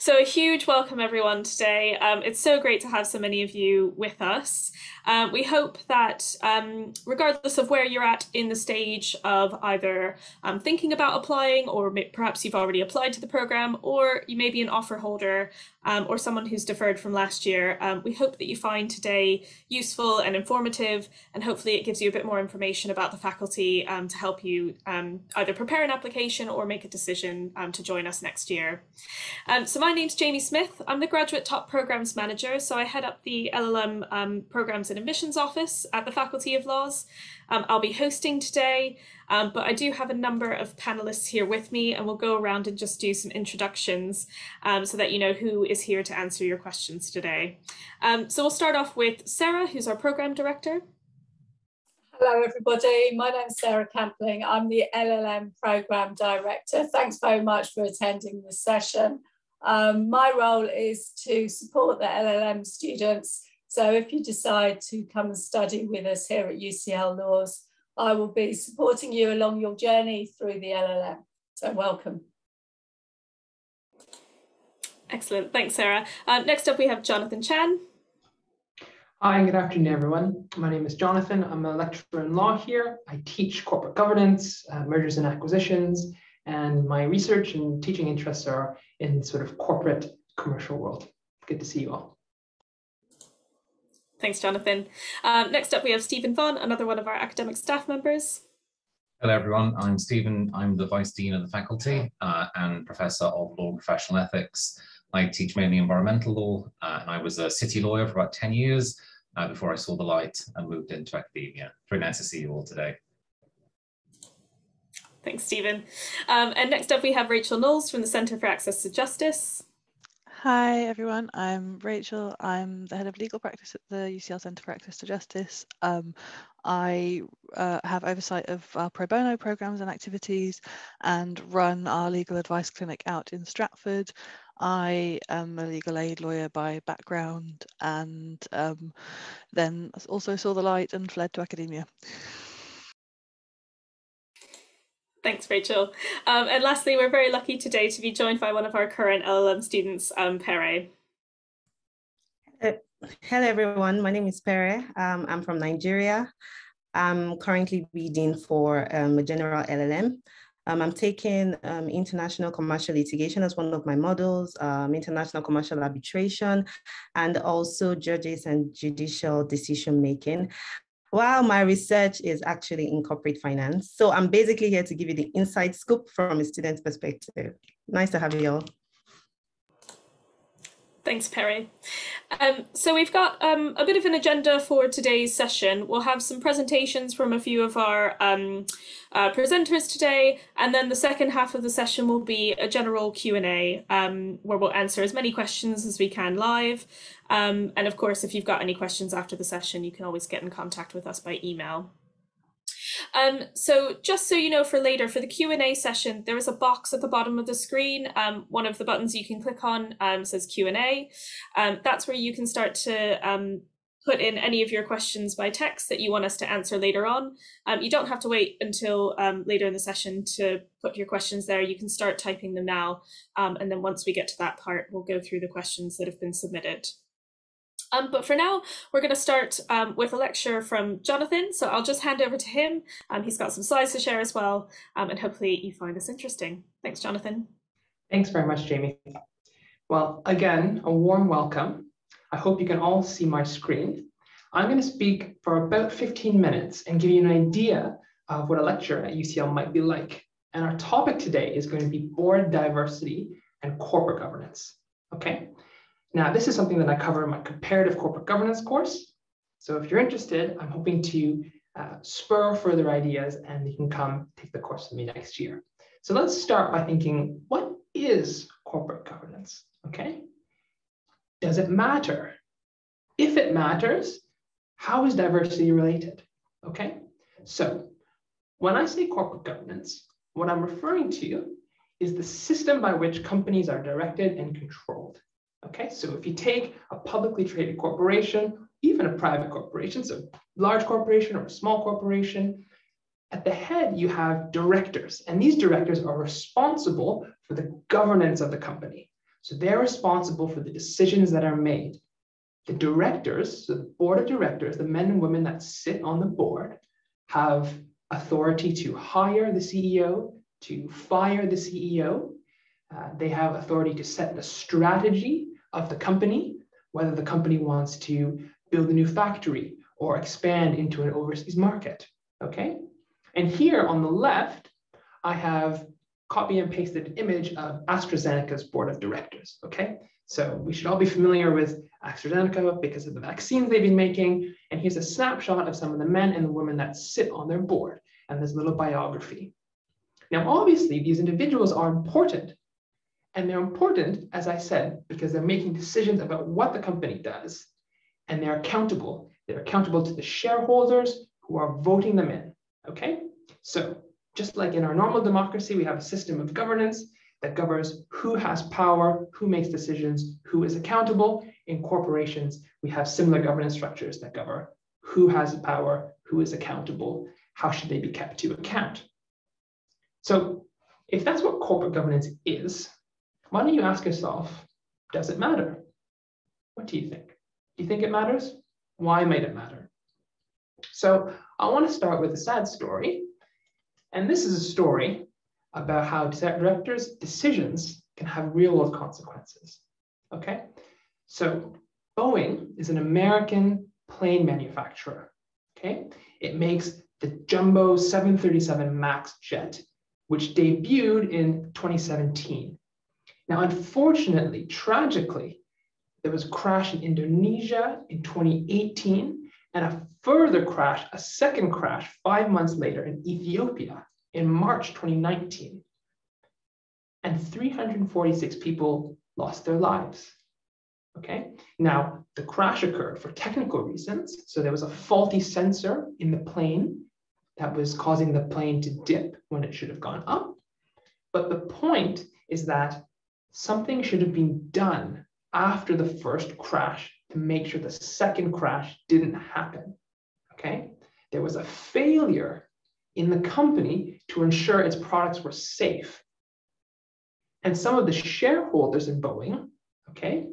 So a huge welcome everyone today. Um, it's so great to have so many of you with us. Um, we hope that um, regardless of where you're at in the stage of either um, thinking about applying or perhaps you've already applied to the program or you may be an offer holder um, or someone who's deferred from last year, um, we hope that you find today useful and informative and hopefully it gives you a bit more information about the faculty to help you either prepare an application or make a decision to join us next year. so my name's Jamie Smith. I'm the Graduate Taught Programs Manager, so I head up the LLM Programs and admissions office at the Faculty of Laws. Um, I'll be hosting today, um, but I do have a number of panelists here with me and we'll go around and just do some introductions um, so that you know who is here to answer your questions today. Um, so we'll start off with Sarah, who's our program director. Hello, everybody. My name is Sarah Campling. I'm the LLM Program Director. Thanks very much for attending this session. Um, my role is to support the LLM students so if you decide to come and study with us here at UCL Laws, I will be supporting you along your journey through the LLM. So welcome. Excellent, thanks Sarah. Um, next up we have Jonathan Chan. Hi, and good afternoon everyone. My name is Jonathan. I'm a lecturer in law here. I teach corporate governance, uh, mergers and acquisitions, and my research and teaching interests are in sort of corporate commercial world. Good to see you all. Thanks, Jonathan. Um, next up, we have Steven Vaughan, another one of our academic staff members. Hello, everyone. I'm Steven. I'm the Vice Dean of the faculty uh, and Professor of Law and Professional Ethics. I teach mainly environmental law, uh, and I was a city lawyer for about 10 years uh, before I saw the light and moved into academia. Very nice to see you all today. Thanks, Steven. Um, and next up, we have Rachel Knowles from the Centre for Access to Justice. Hi everyone, I'm Rachel. I'm the head of legal practice at the UCL Centre for Access to Justice. Um, I uh, have oversight of our pro bono programs and activities and run our legal advice clinic out in Stratford. I am a legal aid lawyer by background and um, then also saw the light and fled to academia. Thanks, Rachel. Um, and lastly, we're very lucky today to be joined by one of our current LLM students, um, Pere. Uh, hello, everyone. My name is Pere. Um, I'm from Nigeria. I'm currently reading for um, a general LLM. Um, I'm taking um, international commercial litigation as one of my models, um, international commercial arbitration, and also judges and judicial decision making while my research is actually in corporate finance. So I'm basically here to give you the inside scoop from a student's perspective. Nice to have you all. Thanks, Pere. Um, so we've got um, a bit of an agenda for today's session. We'll have some presentations from a few of our um, uh, presenters today, and then the second half of the session will be a general Q&A um, where we'll answer as many questions as we can live. Um, and of course, if you've got any questions after the session, you can always get in contact with us by email. Um, so just so you know for later, for the Q&A session, there is a box at the bottom of the screen. Um, one of the buttons you can click on um, says Q&A. Um, that's where you can start to um, put in any of your questions by text that you want us to answer later on. Um, you don't have to wait until um, later in the session to put your questions there. You can start typing them now. Um, and then once we get to that part, we'll go through the questions that have been submitted. Um, but for now, we're going to start um, with a lecture from Jonathan. So I'll just hand over to him. Um, he's got some slides to share as well, um, and hopefully you find this interesting. Thanks, Jonathan. Thanks very much, Jamie. Well, again, a warm welcome. I hope you can all see my screen. I'm going to speak for about 15 minutes and give you an idea of what a lecture at UCL might be like. And our topic today is going to be board diversity and corporate governance. Okay, now, this is something that I cover in my comparative corporate governance course. So if you're interested, I'm hoping to uh, spur further ideas and you can come take the course with me next year. So let's start by thinking, what is corporate governance, okay? Does it matter? If it matters, how is diversity related, okay? So when I say corporate governance, what I'm referring to is the system by which companies are directed and controlled. Okay, so if you take a publicly traded corporation, even a private corporation, so large corporation or a small corporation, at the head you have directors, and these directors are responsible for the governance of the company. So they're responsible for the decisions that are made. The directors, so the board of directors, the men and women that sit on the board, have authority to hire the CEO, to fire the CEO. Uh, they have authority to set the strategy of the company, whether the company wants to build a new factory or expand into an overseas market. Okay. And here on the left, I have copy and pasted image of AstraZeneca's board of directors. Okay. So we should all be familiar with AstraZeneca because of the vaccines they've been making. And here's a snapshot of some of the men and the women that sit on their board and this little biography. Now, obviously, these individuals are important. And they're important, as I said, because they're making decisions about what the company does. And they're accountable. They're accountable to the shareholders who are voting them in. Okay? So, just like in our normal democracy, we have a system of governance that governs who has power, who makes decisions, who is accountable. In corporations, we have similar governance structures that govern who has power, who is accountable, how should they be kept to account. So if that's what corporate governance is, why don't you ask yourself, does it matter? What do you think? Do you think it matters? Why might it matter? So I want to start with a sad story. And this is a story about how directors' decisions can have real world consequences. Okay, so Boeing is an American plane manufacturer. Okay, it makes the jumbo 737 MAX jet, which debuted in 2017. Now, unfortunately, tragically, there was a crash in Indonesia in 2018 and a further crash, a second crash five months later in Ethiopia in March 2019. And 346 people lost their lives. Okay, now the crash occurred for technical reasons. So there was a faulty sensor in the plane that was causing the plane to dip when it should have gone up. But the point is that something should have been done after the first crash to make sure the second crash didn't happen. Okay, there was a failure in the company to ensure its products were safe. And some of the shareholders in Boeing, okay,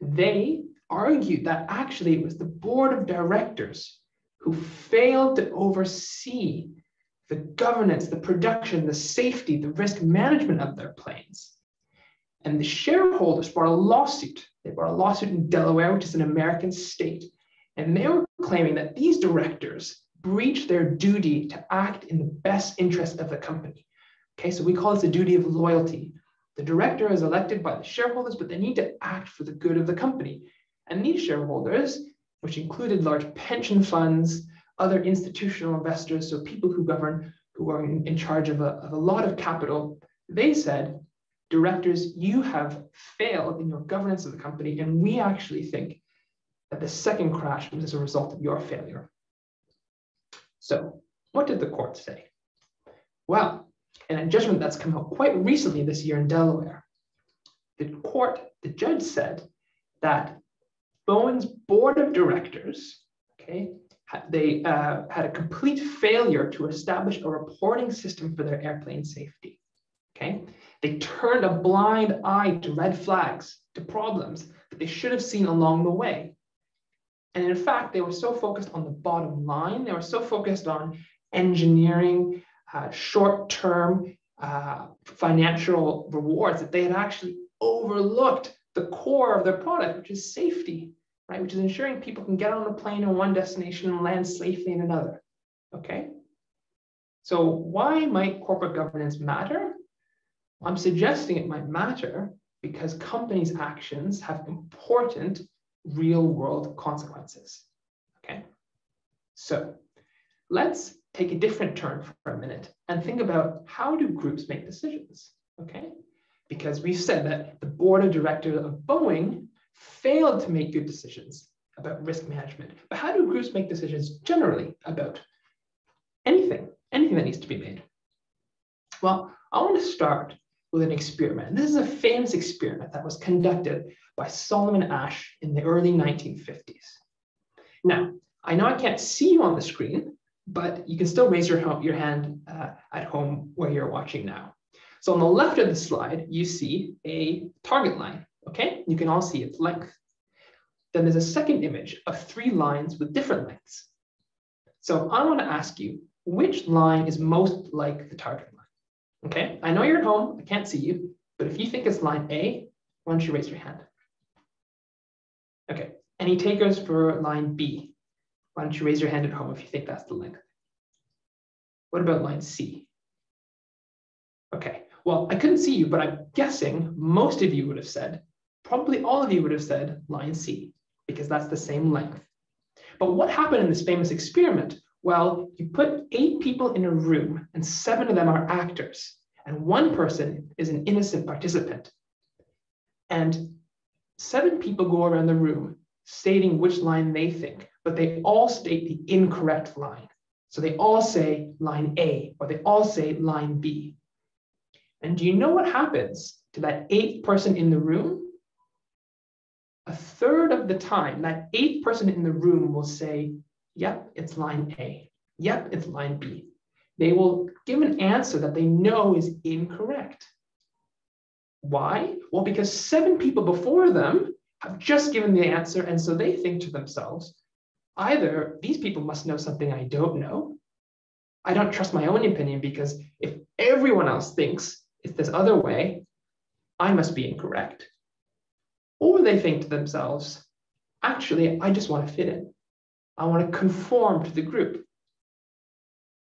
they argued that actually it was the board of directors who failed to oversee the governance, the production, the safety, the risk management of their planes. And the shareholders brought a lawsuit. They brought a lawsuit in Delaware, which is an American state. And they were claiming that these directors breached their duty to act in the best interest of the company. Okay, so we call this a duty of loyalty. The director is elected by the shareholders, but they need to act for the good of the company. And these shareholders, which included large pension funds, other institutional investors, so people who govern, who are in, in charge of a, of a lot of capital, they said, directors, you have failed in your governance of the company, and we actually think that the second crash was as a result of your failure. So what did the court say? Well, in a judgment that's come out quite recently this year in Delaware, the court, the judge said that Boeing's board of directors, okay, they uh, had a complete failure to establish a reporting system for their airplane safety. Okay, they turned a blind eye to red flags, to problems that they should have seen along the way. And in fact, they were so focused on the bottom line, they were so focused on engineering uh, short term uh, financial rewards that they had actually overlooked the core of their product, which is safety, right? Which is ensuring people can get on a plane in one destination and land safely in another. Okay. So, why might corporate governance matter? I'm suggesting it might matter because companies' actions have important real world consequences. Okay, so let's take a different turn for a minute and think about how do groups make decisions? Okay, because we've said that the board of directors of Boeing failed to make good decisions about risk management. But how do groups make decisions generally about anything, anything that needs to be made? Well, I want to start with an experiment. This is a famous experiment that was conducted by Solomon Asch in the early 1950s. Now, I know I can't see you on the screen, but you can still raise your, your hand uh, at home where you're watching now. So on the left of the slide, you see a target line. Okay, you can all see its length. Then there's a second image of three lines with different lengths. So I want to ask you, which line is most like the target line? Okay, I know you're at home, I can't see you, but if you think it's line A, why don't you raise your hand? Okay, any takers for line B? Why don't you raise your hand at home if you think that's the length? What about line C? Okay, well, I couldn't see you, but I'm guessing most of you would have said, probably all of you would have said line C, because that's the same length. But what happened in this famous experiment? Well, you put eight people in a room and seven of them are actors, and one person is an innocent participant. And seven people go around the room stating which line they think, but they all state the incorrect line. So they all say line A, or they all say line B. And do you know what happens to that eighth person in the room? A third of the time, that eighth person in the room will say, yep, it's line A. Yep, it's line B. They will give an answer that they know is incorrect. Why? Well, because seven people before them have just given the answer, and so they think to themselves, either these people must know something I don't know. I don't trust my own opinion because if everyone else thinks it's this other way, I must be incorrect. Or they think to themselves, actually, I just want to fit in. I want to conform to the group.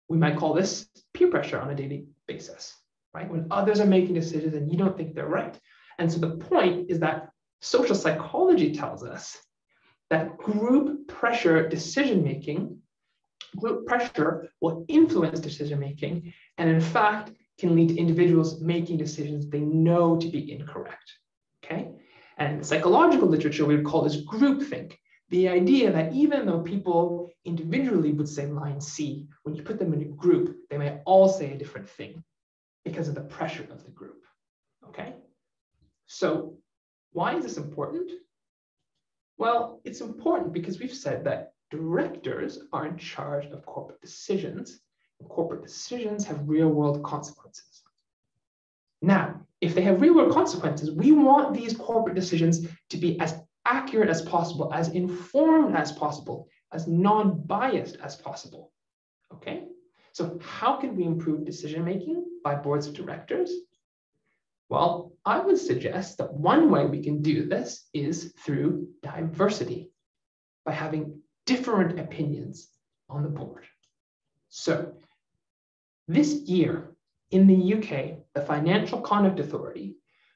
We might call this peer pressure on a daily basis, right? When others are making decisions and you don't think they're right. And so the point is that social psychology tells us that group pressure decision making, group pressure will influence decision making, and in fact, can lead to individuals making decisions they know to be incorrect. Okay? And psychological literature, we would call this groupthink. The idea that even though people individually would say line C, when you put them in a group, they may all say a different thing because of the pressure of the group. Okay? So, why is this important? Well, it's important because we've said that directors are in charge of corporate decisions and corporate decisions have real world consequences. Now, if they have real world consequences, we want these corporate decisions to be as accurate as possible, as informed as possible, as non biased as possible. Okay? So, how can we improve decision making by boards of directors? Well, I would suggest that one way we can do this is through diversity, by having different opinions on the board. So, this year, in the UK, the Financial Conduct Authority,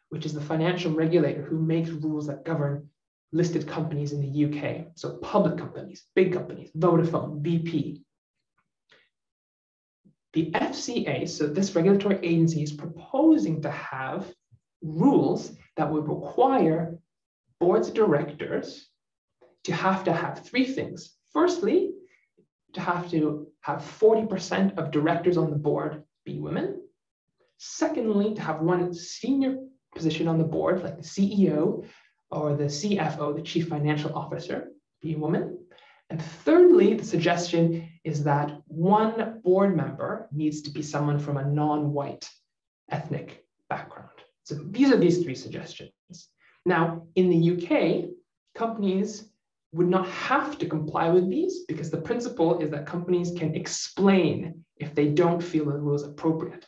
which is the financial regulator who makes rules that govern listed companies in the UK, so public companies, big companies, Vodafone, BP. The FCA, so this regulatory agency, is proposing to have rules that would require boards of directors to have to have three things. Firstly, to have to have 40% of directors on the board be women. Secondly, to have one senior position on the board, like the CEO or the CFO, the chief financial officer, be a woman. And thirdly, the suggestion is that one board member needs to be someone from a non-white ethnic background. So these are these three suggestions. Now, in the UK, companies would not have to comply with these because the principle is that companies can explain if they don't feel the rule is appropriate.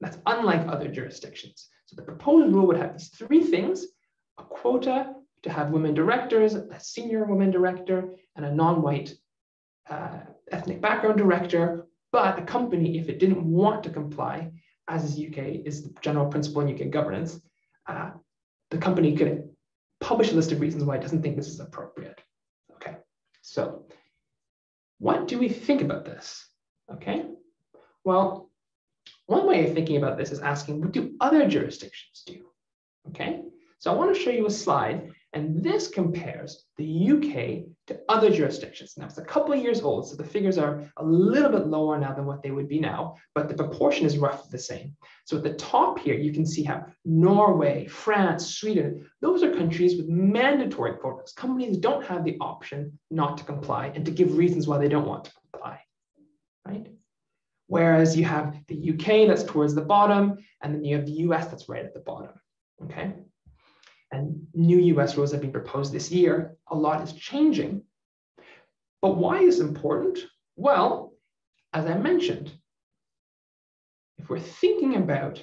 That's unlike other jurisdictions. So the proposed rule would have these three things, a quota to have women directors, a senior woman director, and a non-white uh, ethnic background director. But a company, if it didn't want to comply, as is UK is the general principle in UK governance, uh, the company could publish a list of reasons why it doesn't think this is appropriate. Okay, so what do we think about this? Okay, well, one way of thinking about this is asking, what do other jurisdictions do? Okay, so I want to show you a slide and this compares the UK to other jurisdictions. Now it's a couple of years old, so the figures are a little bit lower now than what they would be now, but the proportion is roughly the same. So at the top here, you can see how Norway, France, Sweden, those are countries with mandatory quotas. Companies don't have the option not to comply and to give reasons why they don't want to comply, right? Whereas you have the UK that's towards the bottom, and then you have the US that's right at the bottom, okay? And new US rules have been proposed this year. A lot is changing. But why is important? Well, as I mentioned, if we're thinking about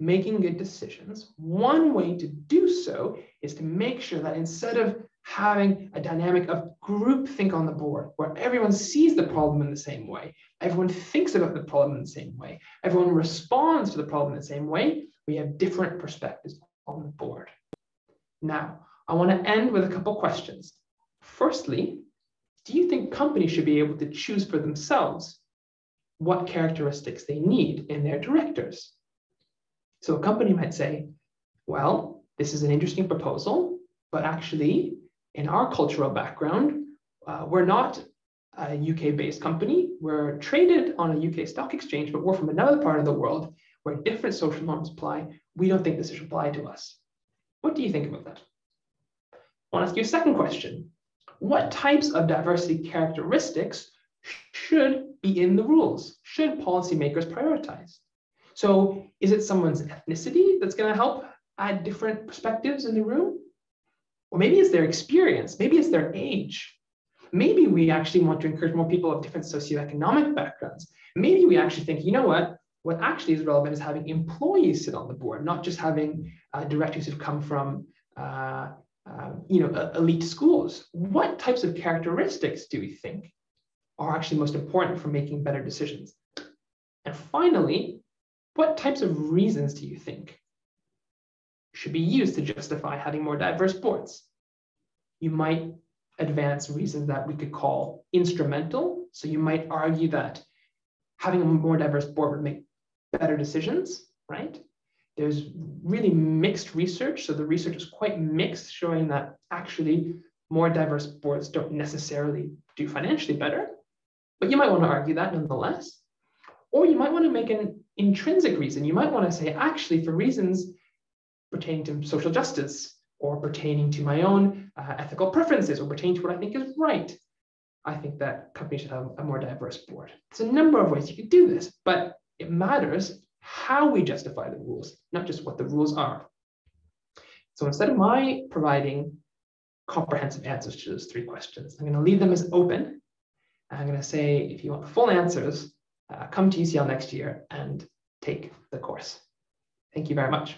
making good decisions, one way to do so is to make sure that instead of having a dynamic of groupthink on the board where everyone sees the problem in the same way, everyone thinks about the problem in the same way, everyone responds to the problem in the same way, we have different perspectives on the board. Now, I want to end with a couple questions. Firstly, do you think companies should be able to choose for themselves what characteristics they need in their directors? So a company might say, well, this is an interesting proposal, but actually, in our cultural background, uh, we're not a UK based company. We're traded on a UK stock exchange, but we're from another part of the world where different social norms apply. We don't think this should apply to us. What do you think about that? I want to ask you a second question. What types of diversity characteristics should be in the rules? Should policymakers prioritize? So is it someone's ethnicity that's going to help add different perspectives in the room? Or maybe it's their experience, maybe it's their age. Maybe we actually want to encourage more people of different socioeconomic backgrounds. Maybe we actually think, you know what, what actually is relevant is having employees sit on the board, not just having uh, directors who've come from uh, uh, you know, elite schools. What types of characteristics do we think are actually most important for making better decisions? And finally, what types of reasons do you think should be used to justify having more diverse boards? You might advance reasons that we could call instrumental. So you might argue that having a more diverse board would make better decisions, right? There's really mixed research. So the research is quite mixed, showing that actually more diverse boards don't necessarily do financially better. But you might want to argue that nonetheless. Or you might want to make an intrinsic reason. You might want to say, actually, for reasons pertaining to social justice or pertaining to my own uh, ethical preferences or pertaining to what I think is right, I think that companies should have a more diverse board. There's a number of ways you could do this, but it matters how we justify the rules, not just what the rules are. So instead of my providing comprehensive answers to those three questions, I'm going to leave them as open. I'm going to say, if you want the full answers, uh, come to UCL next year and take the course. Thank you very much.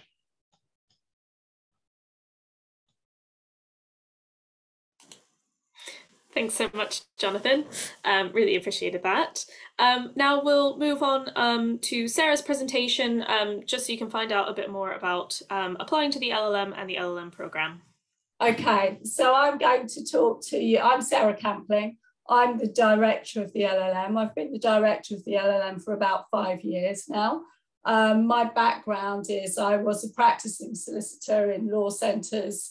Thanks so much, Jonathan. Um, really appreciated that. Um, now we'll move on um, to Sarah's presentation, um, just so you can find out a bit more about um, applying to the LLM and the LLM program. Okay, so I'm going to talk to you. I'm Sarah Campling. I'm the director of the LLM. I've been the director of the LLM for about five years now. Um, my background is I was a practicing solicitor in law centres,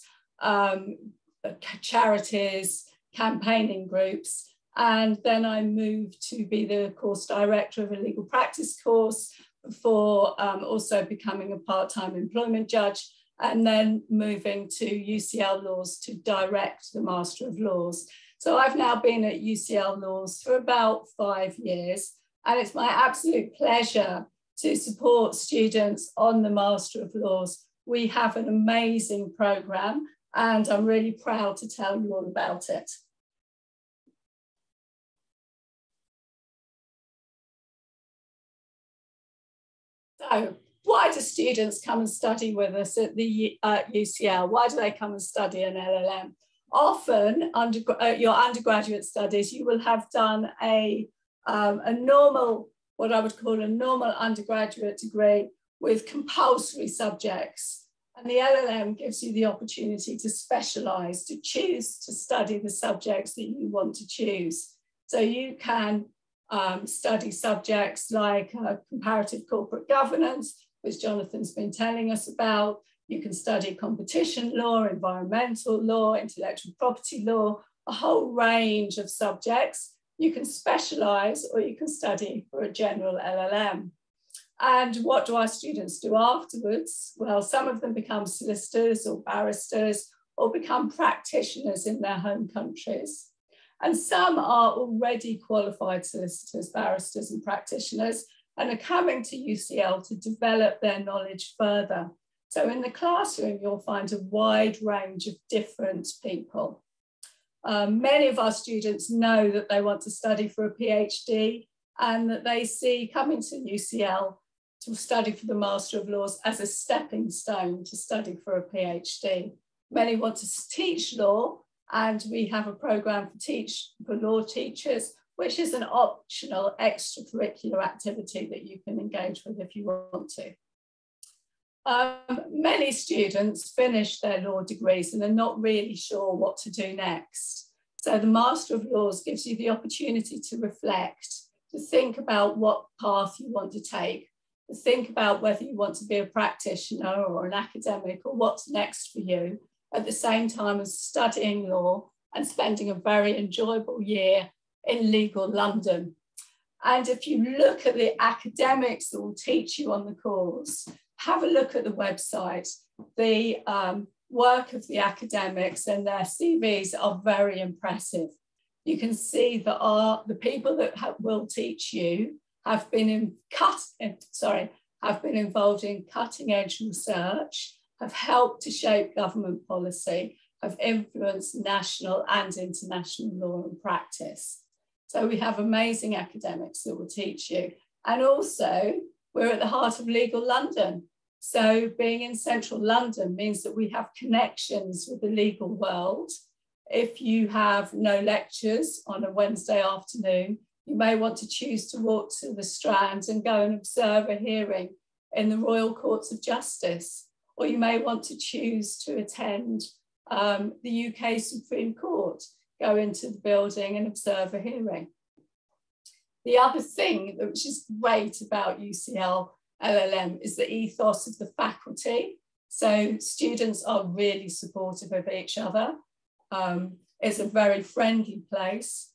charities, campaigning groups, and then I moved to be the course director of a legal practice course before um, also becoming a part-time employment judge and then moving to UCL Laws to direct the Master of Laws. So I've now been at UCL Laws for about five years, and it's my absolute pleasure to support students on the Master of Laws. We have an amazing program, and I'm really proud to tell you all about it. So why do students come and study with us at the uh, UCL? Why do they come and study an LLM? often under, uh, your undergraduate studies, you will have done a, um, a normal, what I would call a normal undergraduate degree with compulsory subjects. And the LLM gives you the opportunity to specialize, to choose to study the subjects that you want to choose. So you can um, study subjects like uh, comparative corporate governance, which Jonathan's been telling us about. You can study competition law, environmental law, intellectual property law, a whole range of subjects. You can specialize or you can study for a general LLM. And what do our students do afterwards? Well, some of them become solicitors or barristers or become practitioners in their home countries. And some are already qualified solicitors, barristers, and practitioners and are coming to UCL to develop their knowledge further So in the classroom, you'll find a wide range of different people. Um, many of our students know that they want to study for a PhD and that they see coming to UCL to study for the Master of Laws as a stepping stone to study for a PhD. Many want to teach law and we have a program for teach for law teachers, which is an optional extracurricular activity that you can engage with if you want to. Um, many students finish their law degrees and are not really sure what to do next. So the Master of Laws gives you the opportunity to reflect, to think about what path you want to take, think about whether you want to be a practitioner or an academic or what's next for you, at the same time as studying law and spending a very enjoyable year in legal London. And if you look at the academics that will teach you on the course, have a look at the website. The um, work of the academics and their CVs are very impressive. You can see that our, the people that will teach you have been in cut, sorry, have been involved in cutting edge research, have helped to shape government policy, have influenced national and international law and practice. So we have amazing academics that will teach you. And also, we're at the heart of legal London. So being in central London means that we have connections with the legal world. If you have no lectures on a Wednesday afternoon, you may want to choose to walk to the Strand and go and observe a hearing in the Royal Courts of Justice. Or you may want to choose to attend um, the UK Supreme Court, go into the building and observe a hearing. The other thing which is great about UCL LLM is the ethos of the faculty. So students are really supportive of each other. Um, it's a very friendly place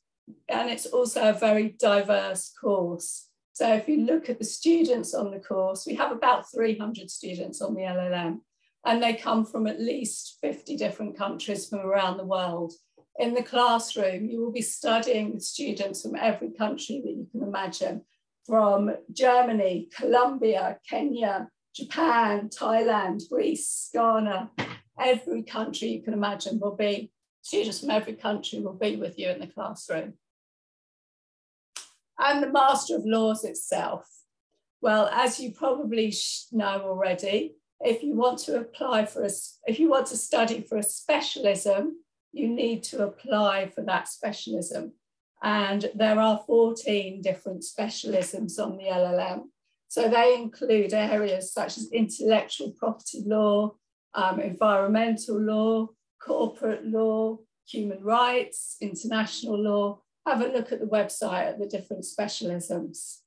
and it's also a very diverse course. So if you look at the students on the course, we have about 300 students on the LLM and they come from at least 50 different countries from around the world. In the classroom, you will be studying with students from every country that you can imagine from Germany, Colombia, Kenya, Japan, Thailand, Greece, Ghana, every country you can imagine will be, students from every country will be with you in the classroom. And the Master of Laws itself. Well, as you probably know already, if you want to apply for a, if you want to study for a specialism, you need to apply for that specialism. And there are 14 different specialisms on the LLM. So they include areas such as intellectual property law, um, environmental law, corporate law, human rights, international law. Have a look at the website at the different specialisms.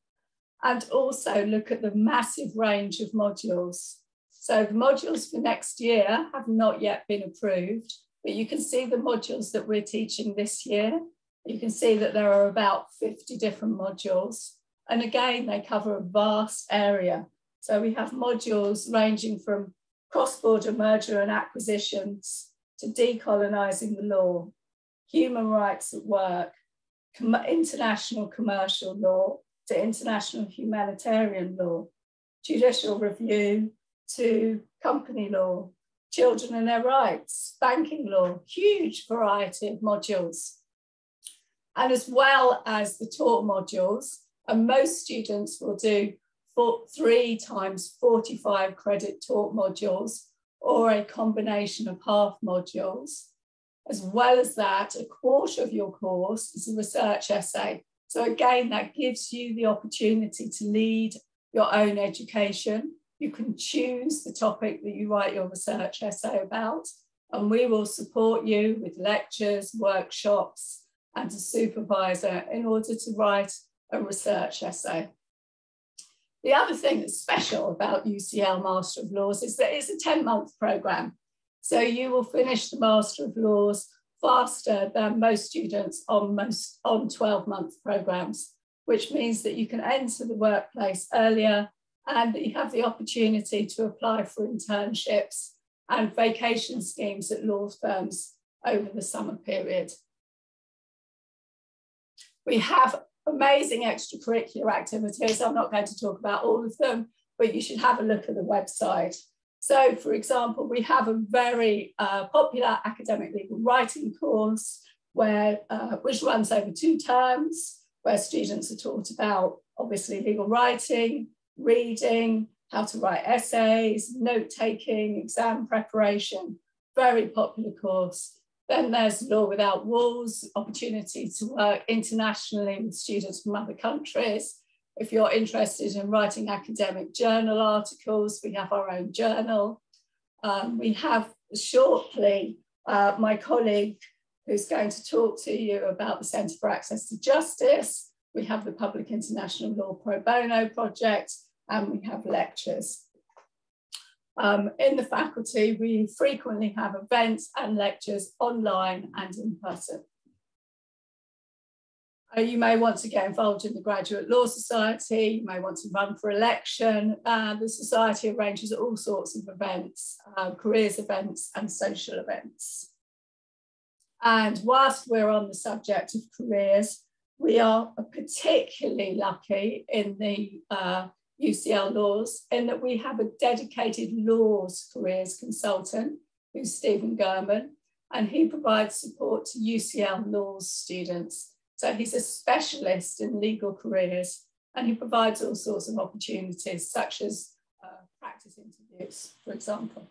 And also look at the massive range of modules. So the modules for next year have not yet been approved, but you can see the modules that we're teaching this year you can see that there are about 50 different modules. And again, they cover a vast area. So we have modules ranging from cross-border merger and acquisitions to decolonizing the law, human rights at work, com international commercial law to international humanitarian law, judicial review to company law, children and their rights, banking law, huge variety of modules and as well as the taught modules. And most students will do four, three times 45 credit taught modules or a combination of half modules. As well as that, a quarter of your course is a research essay. So again, that gives you the opportunity to lead your own education. You can choose the topic that you write your research essay about, and we will support you with lectures, workshops, and a supervisor in order to write a research essay. The other thing that's special about UCL Master of Laws is that it's a 10 month program. So you will finish the Master of Laws faster than most students on most on 12 month programs, which means that you can enter the workplace earlier and that you have the opportunity to apply for internships and vacation schemes at law firms over the summer period. We have amazing extracurricular activities. I'm not going to talk about all of them, but you should have a look at the website. So, for example, we have a very uh, popular academic legal writing course where, uh, which runs over two terms, where students are taught about obviously legal writing, reading, how to write essays, note taking, exam preparation, very popular course. Then there's Law Without Walls, opportunity to work internationally with students from other countries. If you're interested in writing academic journal articles, we have our own journal. Um, we have shortly uh, my colleague who's going to talk to you about the Centre for Access to Justice. We have the Public International Law Pro Bono Project, and we have lectures. Um, in the faculty, we frequently have events and lectures online and in person. Uh, you may want to get involved in the Graduate Law Society, you may want to run for election. Uh, the Society arranges all sorts of events, uh, careers events and social events. And whilst we're on the subject of careers, we are particularly lucky in the UCL laws in that we have a dedicated laws careers consultant who's Stephen Gurman, and he provides support to UCL laws students so he's a specialist in legal careers and he provides all sorts of opportunities, such as uh, practice interviews, for example.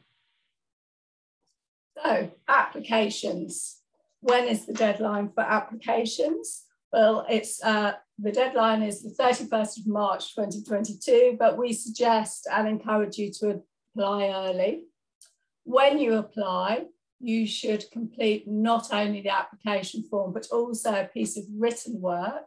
So, applications. When is the deadline for applications? Well, it's uh, the deadline is the 31st of March 2022, but we suggest and encourage you to apply early. When you apply, you should complete not only the application form, but also a piece of written work.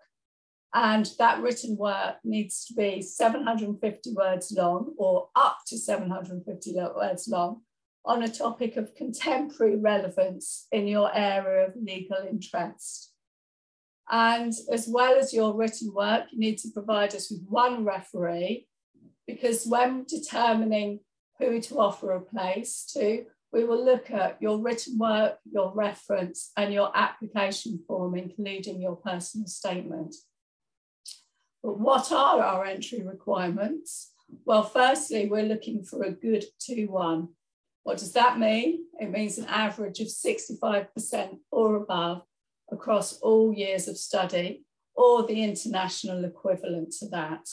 And that written work needs to be 750 words long or up to 750 words long on a topic of contemporary relevance in your area of legal interest. And as well as your written work, you need to provide us with one referee because when determining who to offer a place to, we will look at your written work, your reference, and your application form, including your personal statement. But what are our entry requirements? Well, firstly, we're looking for a good 2-1. What does that mean? It means an average of 65% or above across all years of study, or the international equivalent to that.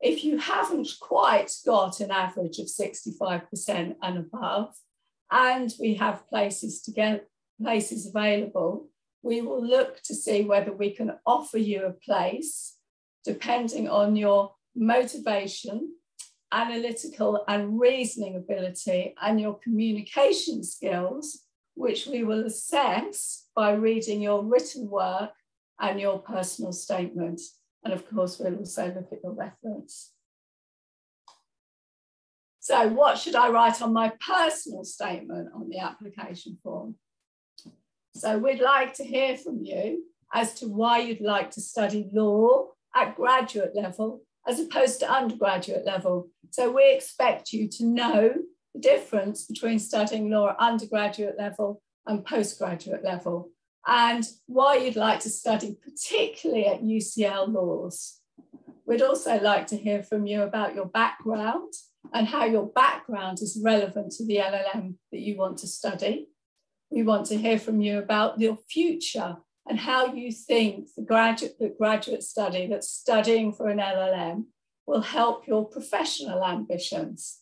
If you haven't quite got an average of 65% and above, and we have places to get places available, we will look to see whether we can offer you a place depending on your motivation, analytical and reasoning ability, and your communication skills, which we will assess by reading your written work and your personal statement. And of course, we'll also look at your reference. So what should I write on my personal statement on the application form? So we'd like to hear from you as to why you'd like to study law at graduate level as opposed to undergraduate level. So we expect you to know the difference between studying law at undergraduate level and postgraduate level and why you'd like to study particularly at UCL laws. We'd also like to hear from you about your background and how your background is relevant to the LLM that you want to study. We want to hear from you about your future and how you think the graduate, the graduate study that's studying for an LLM will help your professional ambitions.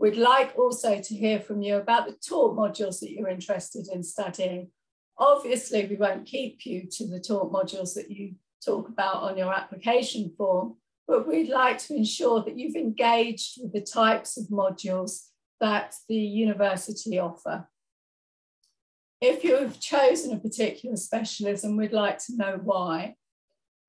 We'd like also to hear from you about the taught modules that you're interested in studying. Obviously, we won't keep you to the taught modules that you talk about on your application form, but we'd like to ensure that you've engaged with the types of modules that the university offer. If you've chosen a particular specialism, we'd like to know why.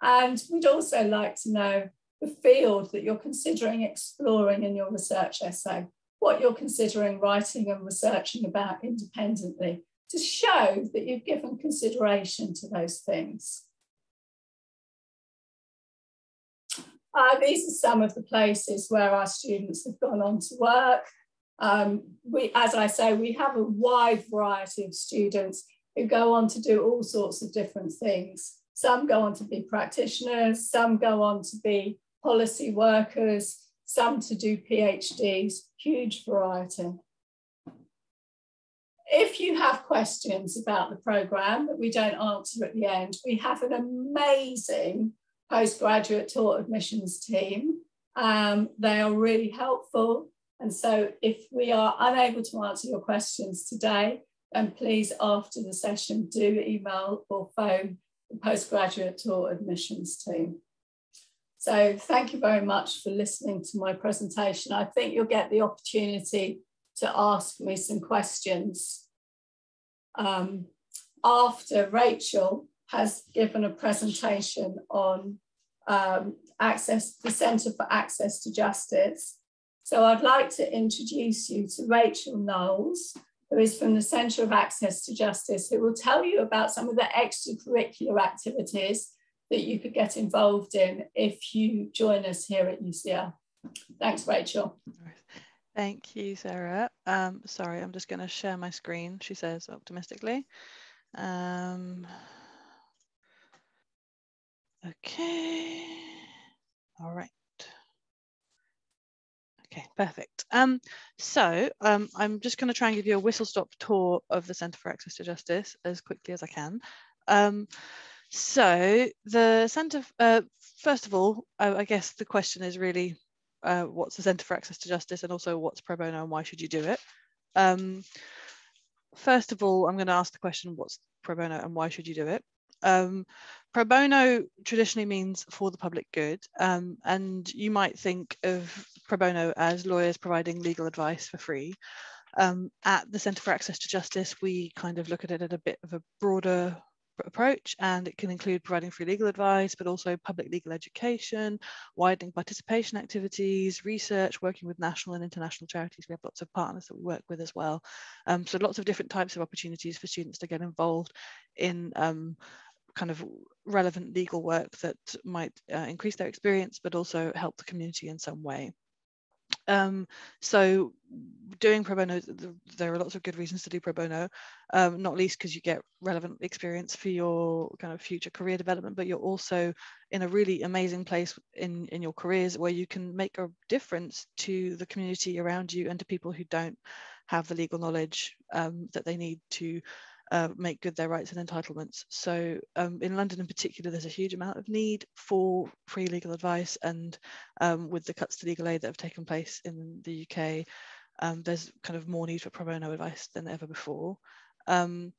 And we'd also like to know the field that you're considering exploring in your research essay, what you're considering writing and researching about independently to show that you've given consideration to those things. Uh, these are some of the places where our students have gone on to work. Um, we, as I say, we have a wide variety of students who go on to do all sorts of different things. Some go on to be practitioners, some go on to be policy workers, some to do PhDs, huge variety. If you have questions about the programme that we don't answer at the end, we have an amazing postgraduate taught admissions team. Um, they are really helpful. And so if we are unable to answer your questions today, then please after the session do email or phone the postgraduate taught admissions team. So thank you very much for listening to my presentation. I think you'll get the opportunity to ask me some questions um, after Rachel has given a presentation on um, access, the Centre for Access to Justice. So I'd like to introduce you to Rachel Knowles, who is from the Centre of Access to Justice, who will tell you about some of the extracurricular activities that you could get involved in if you join us here at UCL. Thanks, Rachel. Thank you, Sarah. Um, sorry, I'm just going to share my screen, she says optimistically. Um, okay. All right. Okay, perfect. Um, so um, I'm just going to try and give you a whistle-stop tour of the Centre for Access to Justice as quickly as I can. Um, so the Centre, uh, first of all, I, I guess the question is really uh, what's the Centre for Access to Justice and also what's pro bono and why should you do it? Um, first of all, I'm going to ask the question, what's pro bono and why should you do it? Um, pro bono traditionally means for the public good, um, and you might think of pro bono as lawyers providing legal advice for free. Um, at the Centre for Access to Justice, we kind of look at it at a bit of a broader approach and it can include providing free legal advice but also public legal education widening participation activities research working with national and international charities. We have lots of partners that we work with as well. Um, so lots of different types of opportunities for students to get involved in um, kind of relevant legal work that might uh, increase their experience but also help the community in some way um, so doing pro bono, there are lots of good reasons to do pro bono, um, not least because you get relevant experience for your kind of future career development, but you're also in a really amazing place in, in your careers where you can make a difference to the community around you and to people who don't have the legal knowledge um, that they need to uh, make good their rights and entitlements. So um, in London in particular, there's a huge amount of need for free legal advice and um, with the cuts to legal aid that have taken place in the UK, um, there's kind of more need for pro bono advice than ever before. Um,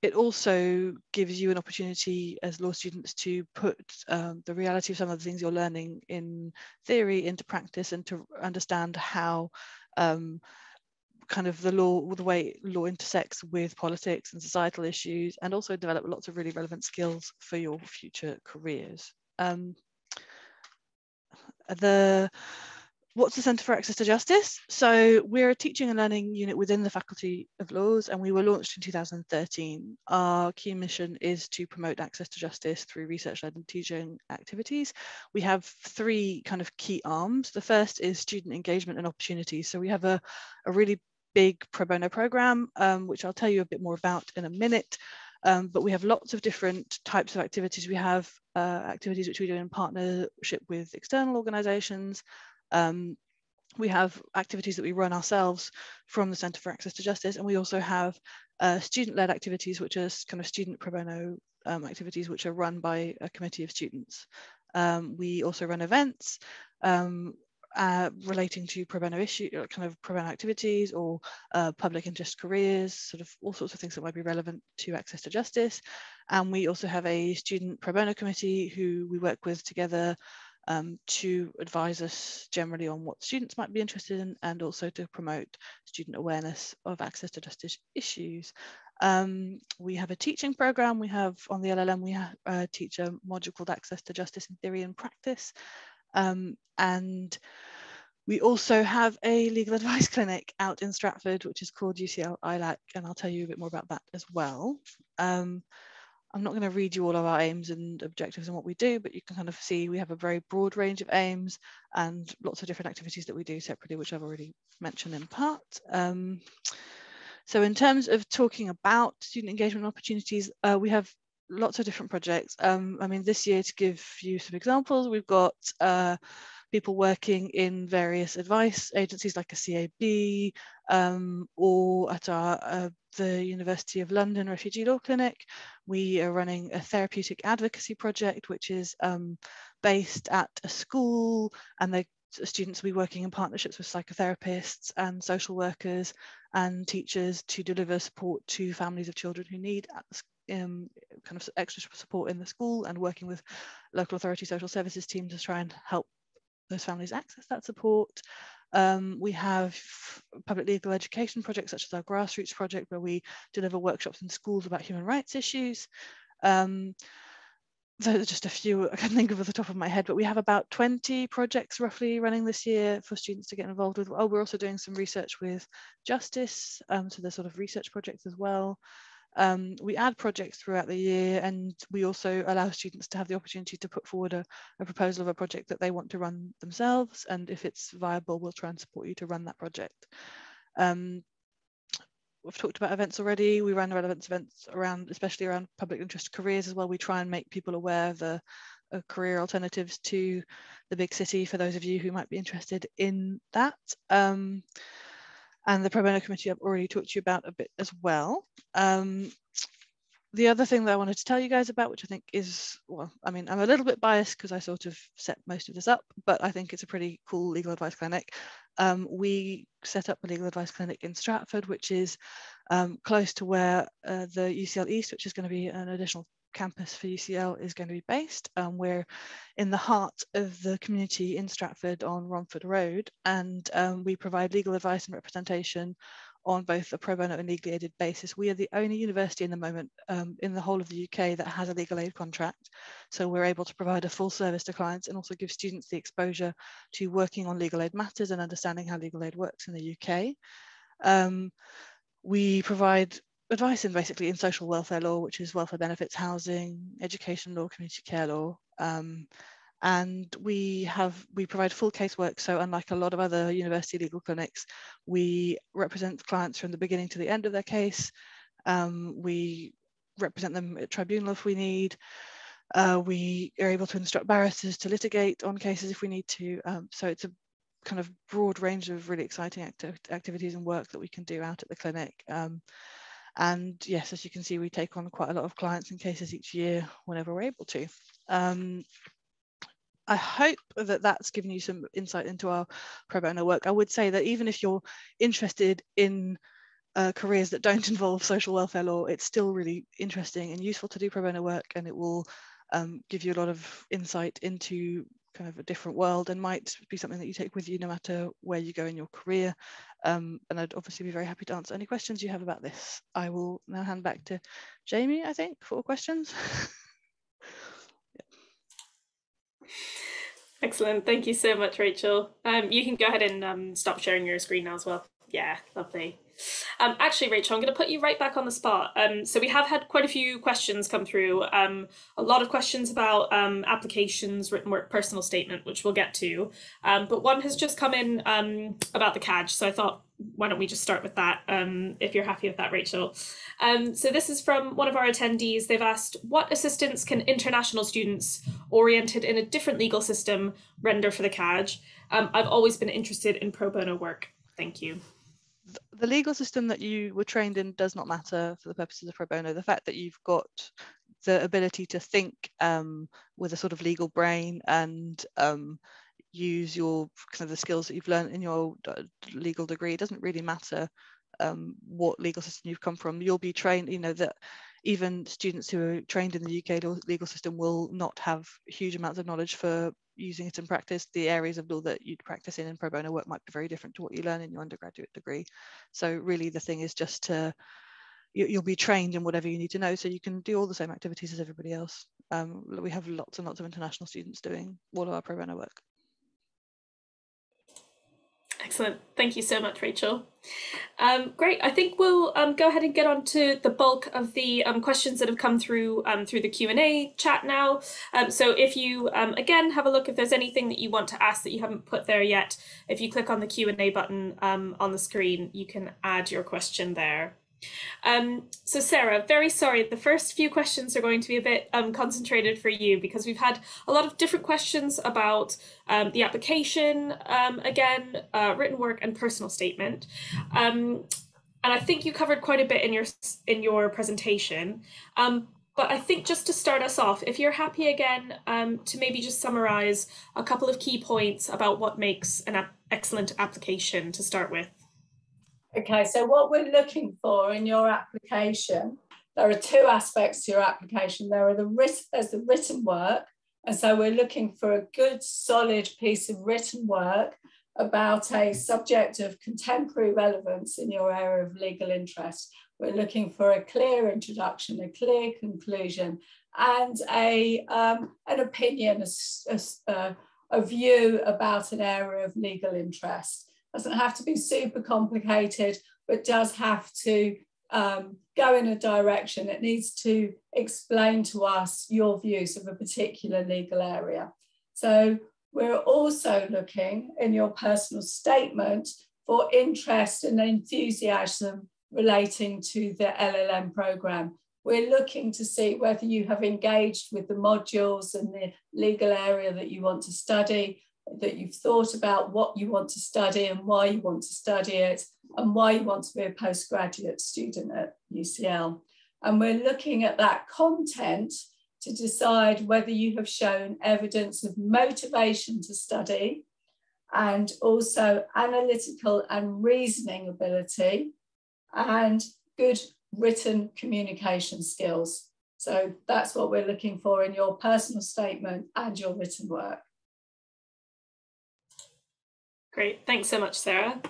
it also gives you an opportunity as law students to put um, the reality of some of the things you're learning in theory into practice and to understand how um, kind of the law, the way law intersects with politics and societal issues, and also develop lots of really relevant skills for your future careers. Um, the What's the Centre for Access to Justice? So we're a teaching and learning unit within the Faculty of Laws and we were launched in 2013. Our key mission is to promote access to justice through research-led and teaching activities. We have three kind of key arms. The first is student engagement and opportunities. So we have a, a really big pro bono program, um, which I'll tell you a bit more about in a minute. Um, but we have lots of different types of activities. We have uh, activities which we do in partnership with external organizations. Um, we have activities that we run ourselves from the Centre for Access to Justice, and we also have uh, student-led activities, which are kind of student pro bono um, activities, which are run by a committee of students. Um, we also run events. Um, uh, relating to pro bono issue, uh, kind of pro bono activities or uh, public interest careers, sort of all sorts of things that might be relevant to access to justice. And we also have a student pro bono committee who we work with together um, to advise us generally on what students might be interested in and also to promote student awareness of access to justice issues. Um, we have a teaching program. We have on the LLM, we uh, teach a module called Access to Justice in Theory and Practice. Um, and we also have a legal advice clinic out in Stratford, which is called UCL ILAC, and I'll tell you a bit more about that as well. Um, I'm not going to read you all of our aims and objectives and what we do, but you can kind of see we have a very broad range of aims and lots of different activities that we do separately, which I've already mentioned in part. Um, so in terms of talking about student engagement opportunities, uh, we have lots of different projects. Um, I mean, this year, to give you some examples, we've got uh, people working in various advice agencies like a CAB um, or at our, uh, the University of London Refugee Law Clinic. We are running a therapeutic advocacy project, which is um, based at a school and the students will be working in partnerships with psychotherapists and social workers and teachers to deliver support to families of children who need um, kind of extra support in the school and working with local authority social services teams to try and help those families access that support. Um, we have public legal education projects such as our grassroots project where we deliver workshops in schools about human rights issues. Um, those are just a few I can think of at the top of my head, but we have about 20 projects roughly running this year for students to get involved with. Oh, we're also doing some research with justice, um, so there's sort of research projects as well. Um, we add projects throughout the year and we also allow students to have the opportunity to put forward a, a, proposal of a project that they want to run themselves and if it's viable we'll try and support you to run that project. Um, we've talked about events already. We run relevance events around, especially around public interest careers as well. We try and make people aware of the career alternatives to the big city for those of you who might be interested in that. Um, and the pro bono committee I've already talked to you about a bit as well. Um, the other thing that I wanted to tell you guys about, which I think is, well, I mean, I'm a little bit biased because I sort of set most of this up, but I think it's a pretty cool legal advice clinic. Um, we set up a legal advice clinic in Stratford, which is um, close to where uh, the UCL East, which is going to be an additional campus for UCL is going to be based. Um, we're in the heart of the community in Stratford on Romford Road, and um, we provide legal advice and representation on both a pro bono and legally aided basis. We are the only university in the moment um, in the whole of the UK that has a legal aid contract. So we're able to provide a full service to clients and also give students the exposure to working on legal aid matters and understanding how legal aid works in the UK. Um, we provide advice in basically in social welfare law, which is welfare benefits, housing, education law, community care law. Um, and we have we provide full casework. So unlike a lot of other university legal clinics, we represent clients from the beginning to the end of their case. Um, we represent them at tribunal if we need. Uh, we are able to instruct barristers to litigate on cases if we need to. Um, so it's a kind of broad range of really exciting acti activities and work that we can do out at the clinic. Um, and yes, as you can see, we take on quite a lot of clients and cases each year whenever we're able to. Um, I hope that that's given you some insight into our pro bono work. I would say that even if you're interested in uh, careers that don't involve social welfare law, it's still really interesting and useful to do pro bono work, and it will um, give you a lot of insight into kind of a different world and might be something that you take with you no matter where you go in your career. Um, and I'd obviously be very happy to answer any questions you have about this. I will now hand back to Jamie, I think, for questions. yeah. Excellent. Thank you so much, Rachel. Um, you can go ahead and um, stop sharing your screen now as well. Yeah, lovely. Um, actually, Rachel, I'm going to put you right back on the spot. Um, so we have had quite a few questions come through. Um, a lot of questions about um, applications, written work, personal statement, which we'll get to. Um, but one has just come in um, about the CAJ. So I thought, why don't we just start with that, if you're happy with that, Rachel. So this is from one of our attendees. They've asked, what assistance can international students oriented in a different legal system render for the? Um, I've always been interested in pro bono work. Thank you the legal system that you were trained in does not matter for the purposes of pro bono. The fact that you've got the ability to think um, with a sort of legal brain and um, use your kind of the skills that you've learned in your uh, legal degree, it doesn't really matter um, what legal system you've come from. You'll be trained, you know, that even students who are trained in the UK legal system will not have huge amounts of knowledge for using it in practice, the areas of law that you'd practice in in pro bono work might be very different to what you learn in your undergraduate degree. So really the thing is just to, you, will be trained in whatever you need to know so you can do all the same activities as everybody else. Um, we have lots and lots of international students doing all of our pro bono work. Excellent. Thank you so much, Rachel. Um, great. I think we'll um, go ahead and get on to the bulk of the um, questions that have come through um, through the Q&A chat now. Um, so if you, um, again, have a look if there's anything that you want to ask that you haven't put there yet, if you click on the Q&A button on the screen, you can add your question there. Um, so Sarah, very sorry, the first few questions are going to be a bit um, concentrated for you because we've had a lot of different questions about um, the application, um, again, uh, written work and personal statement. Um, and I think you covered quite a bit in your in your presentation. Um, but I think just to start us off, if you're happy again to maybe just summarize a couple of key points about what makes an excellent application to start with. Okay, so what we're looking for in your application, there are two aspects to your application. There are the written, there's the written work, and so we're looking for a good, solid piece of written work about a subject of contemporary relevance in your area of legal interest. We're looking for a clear introduction, a clear conclusion, and a, um, an opinion, a, a, a view about an area of legal interest doesn't have to be super complicated, but does have to um, go in a direction. It needs to explain to us your views of a particular legal area. So we're also looking in your personal statement for interest and enthusiasm relating to the LLM program. We're looking to see whether you have engaged with the modules and the legal area that you want to study, that you've thought about what you want to study and why you want to study it and why you want to be a postgraduate student at UCL. And we're looking at that content to decide whether you have shown evidence of motivation to study and also analytical and reasoning ability and good written communication skills. So that's what we're looking for in your personal statement and your written work. Great, thanks so much, Sarah.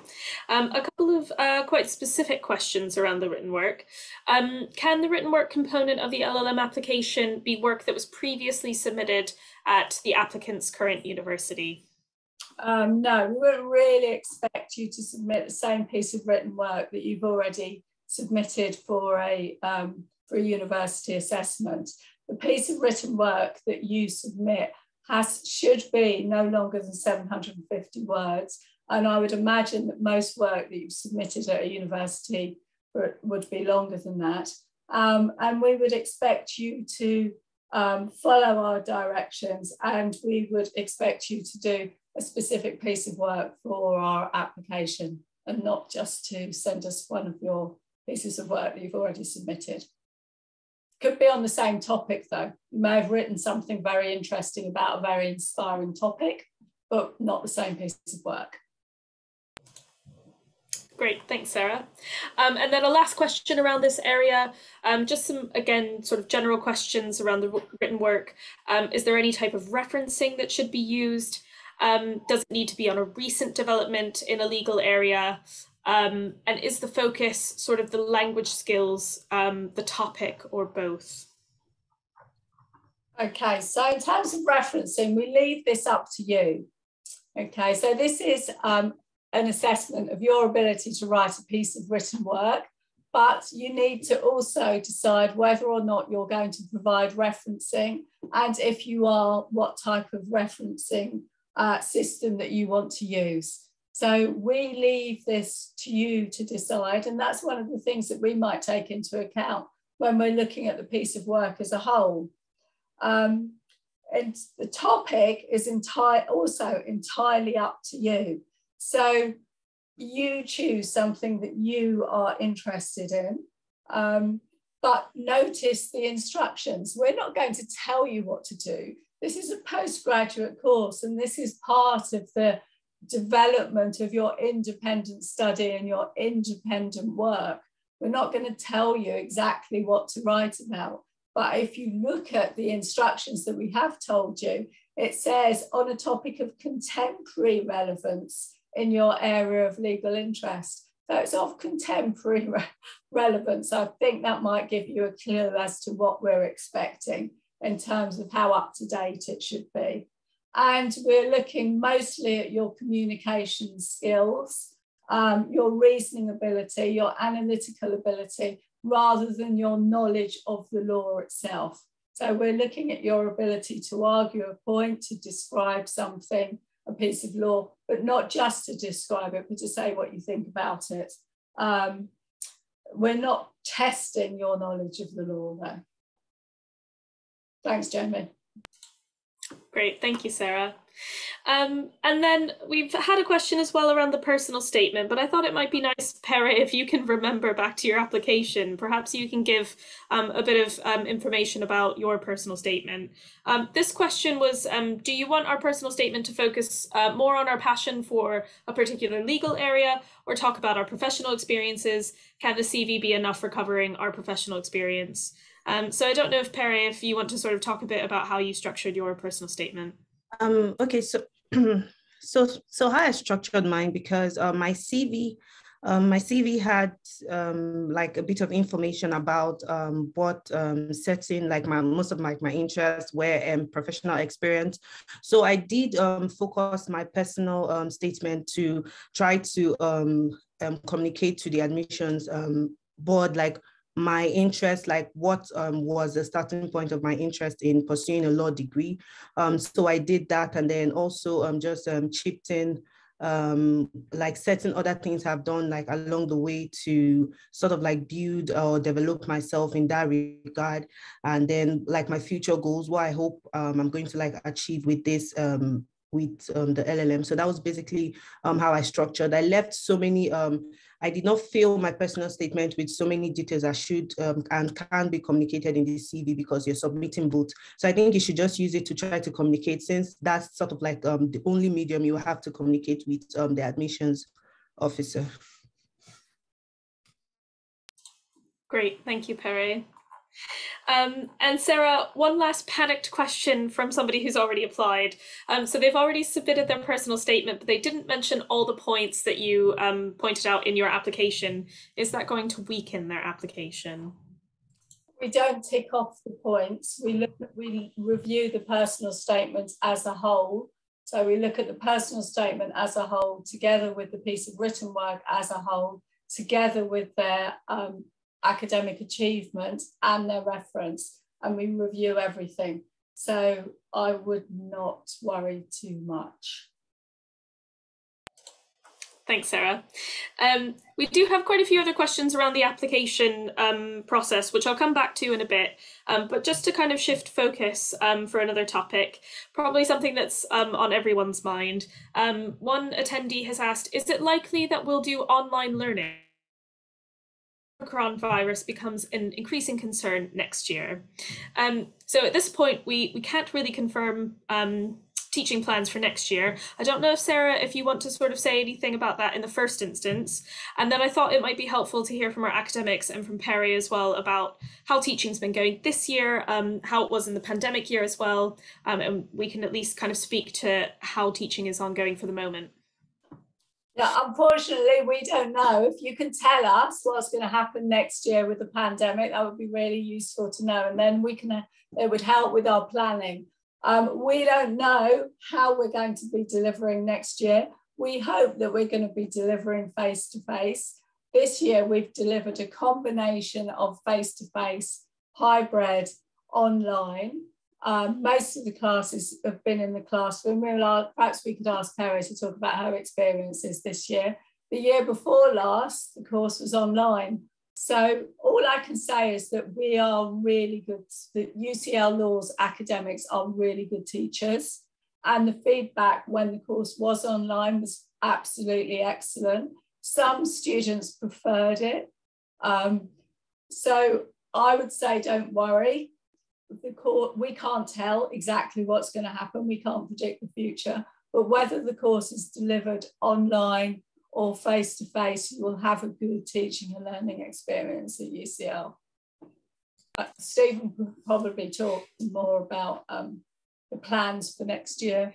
Um, a couple of uh, quite specific questions around the written work. Um, can the written work component of the LLM application be work that was previously submitted at the applicant's current university? Um, no, we wouldn't really expect you to submit the same piece of written work that you've already submitted for a, um, for a university assessment. The piece of written work that you submit has should be no longer than 750 words. And I would imagine that most work that you've submitted at a university would be longer than that. Um, and we would expect you to um, follow our directions and we would expect you to do a specific piece of work for our application and not just to send us one of your pieces of work that you've already submitted. Could be on the same topic though. You may have written something very interesting about a very inspiring topic, but not the same piece of work. Great, thanks, Sarah. Um, and then a last question around this area, um, just some, again, sort of general questions around the written work. Um, is there any type of referencing that should be used? Um, does it need to be on a recent development in a legal area? Um, and is the focus sort of the language skills, um, the topic, or both? Okay, so in terms of referencing, we leave this up to you. Okay, so this is um, an assessment of your ability to write a piece of written work, but you need to also decide whether or not you're going to provide referencing, and if you are, what type of referencing uh, system that you want to use. So we leave this to you to decide. And that's one of the things that we might take into account when we're looking at the piece of work as a whole. Um, and the topic is entire, also entirely up to you. So you choose something that you are interested in, um, but notice the instructions. We're not going to tell you what to do. This is a postgraduate course, and this is part of the development of your independent study and your independent work. We're not going to tell you exactly what to write about. But if you look at the instructions that we have told you, it says on a topic of contemporary relevance in your area of legal interest. So it's of contemporary re relevance. I think that might give you a clue as to what we're expecting in terms of how up to date it should be. And we're looking mostly at your communication skills, um, your reasoning ability, your analytical ability, rather than your knowledge of the law itself. So we're looking at your ability to argue a point, to describe something, a piece of law, but not just to describe it, but to say what you think about it. Um, we're not testing your knowledge of the law then. Thanks, Jamie. Great, thank you, Sarah. Um, and then we've had a question as well around the personal statement, but I thought it might be nice, Pere, if you can remember back to your application, perhaps you can give um, a bit of um, information about your personal statement. Um, this question was, um, do you want our personal statement to focus uh, more on our passion for a particular legal area or talk about our professional experiences? Can the CV be enough for covering our professional experience? Um, so I don't know if Pere, if you want to sort of talk a bit about how you structured your personal statement. Um, okay, so so so how I structured mine because uh, my CV, um, my CV had um, like a bit of information about um, what um, setting like my most of my my interests were and professional experience. So I did um, focus my personal um, statement to try to um, um, communicate to the admissions um, board like my interest, like what um, was the starting point of my interest in pursuing a law degree. Um, so I did that and then also um, just um, chipped in um, like certain other things I've done like along the way to sort of like build or develop myself in that regard. And then like my future goals, what I hope um, I'm going to like achieve with this um, with um, the LLM. So that was basically um, how I structured. I left so many, um, I did not fill my personal statement with so many details I should um, and can be communicated in the CV because you're submitting both. So I think you should just use it to try to communicate since that's sort of like um, the only medium you have to communicate with um, the admissions officer. Great, thank you, Pere. Um, and Sarah, one last panicked question from somebody who's already applied. Um, so they've already submitted their personal statement, but they didn't mention all the points that you um, pointed out in your application. Is that going to weaken their application? We don't tick off the points. We look at, we review the personal statements as a whole. So we look at the personal statement as a whole, together with the piece of written work as a whole, together with their um, academic achievement and their reference, and we review everything. So I would not worry too much. Thanks, Sarah. Um, we do have quite a few other questions around the application um, process, which I'll come back to in a bit. Um, but just to kind of shift focus um, for another topic, probably something that's um, on everyone's mind. Um, one attendee has asked, is it likely that we'll do online learning? Coronavirus becomes an increasing concern next year. Um, so at this point, we, we can't really confirm um, teaching plans for next year. I don't know if Sarah, if you want to sort of say anything about that in the first instance. And then I thought it might be helpful to hear from our academics and from Pere as well about how teaching's been going this year, um, how it was in the pandemic year as well. Um, and we can at least kind of speak to how teaching is ongoing for the moment. Yeah, unfortunately, we don't know. If you can tell us what's going to happen next year with the pandemic, that would be really useful to know. And then we can, uh, it would help with our planning. Um, we don't know how we're going to be delivering next year. We hope that we're going to be delivering face to face. This year, we've delivered a combination of face to face, hybrid, online. Um, most of the classes have been in the classroom. We'll, perhaps we could ask Pere to talk about her experiences this year. The year before last, the course was online. So all I can say is that we are really good, the UCL Law's academics are really good teachers. And the feedback when the course was online was absolutely excellent. Some students preferred it. Um, so I would say don't worry the court, we can't tell exactly what's going to happen. We can't predict the future, but whether the course is delivered online or face to face, you will have a good teaching and learning experience at UCL. Uh, Steven will probably talk more about um, the plans for next year.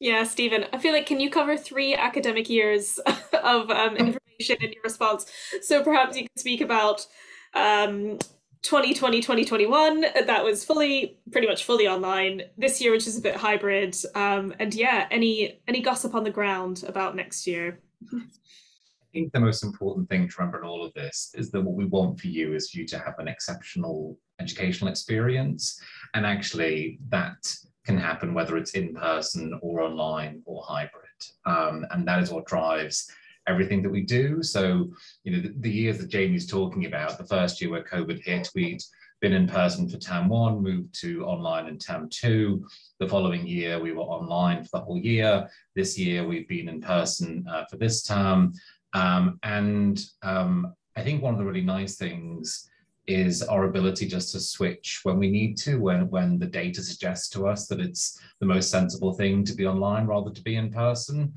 Yeah, Steven, I feel like can you cover three academic years of um, information in your response? So perhaps you can speak about um, 2020 2021 that was fully pretty much fully online. This year which is a bit hybrid um, and yeah any any gossip on the ground about next year? I think the most important thing to remember in all of this is that what we want for you is for you to have an exceptional educational experience. And actually that can happen whether it's in person or online or hybrid. Um, and that is what drives everything that we do. So, you know, the, the years that Jamie's talking about, the first year where COVID hit, we'd been in person for term one, moved to online in term two. The following year, we were online for the whole year. This year, we've been in person uh, for this term. Um, and um, I think one of the really nice things is our ability just to switch when we need to, when, when the data suggests to us that it's the most sensible thing to be online rather to be in person.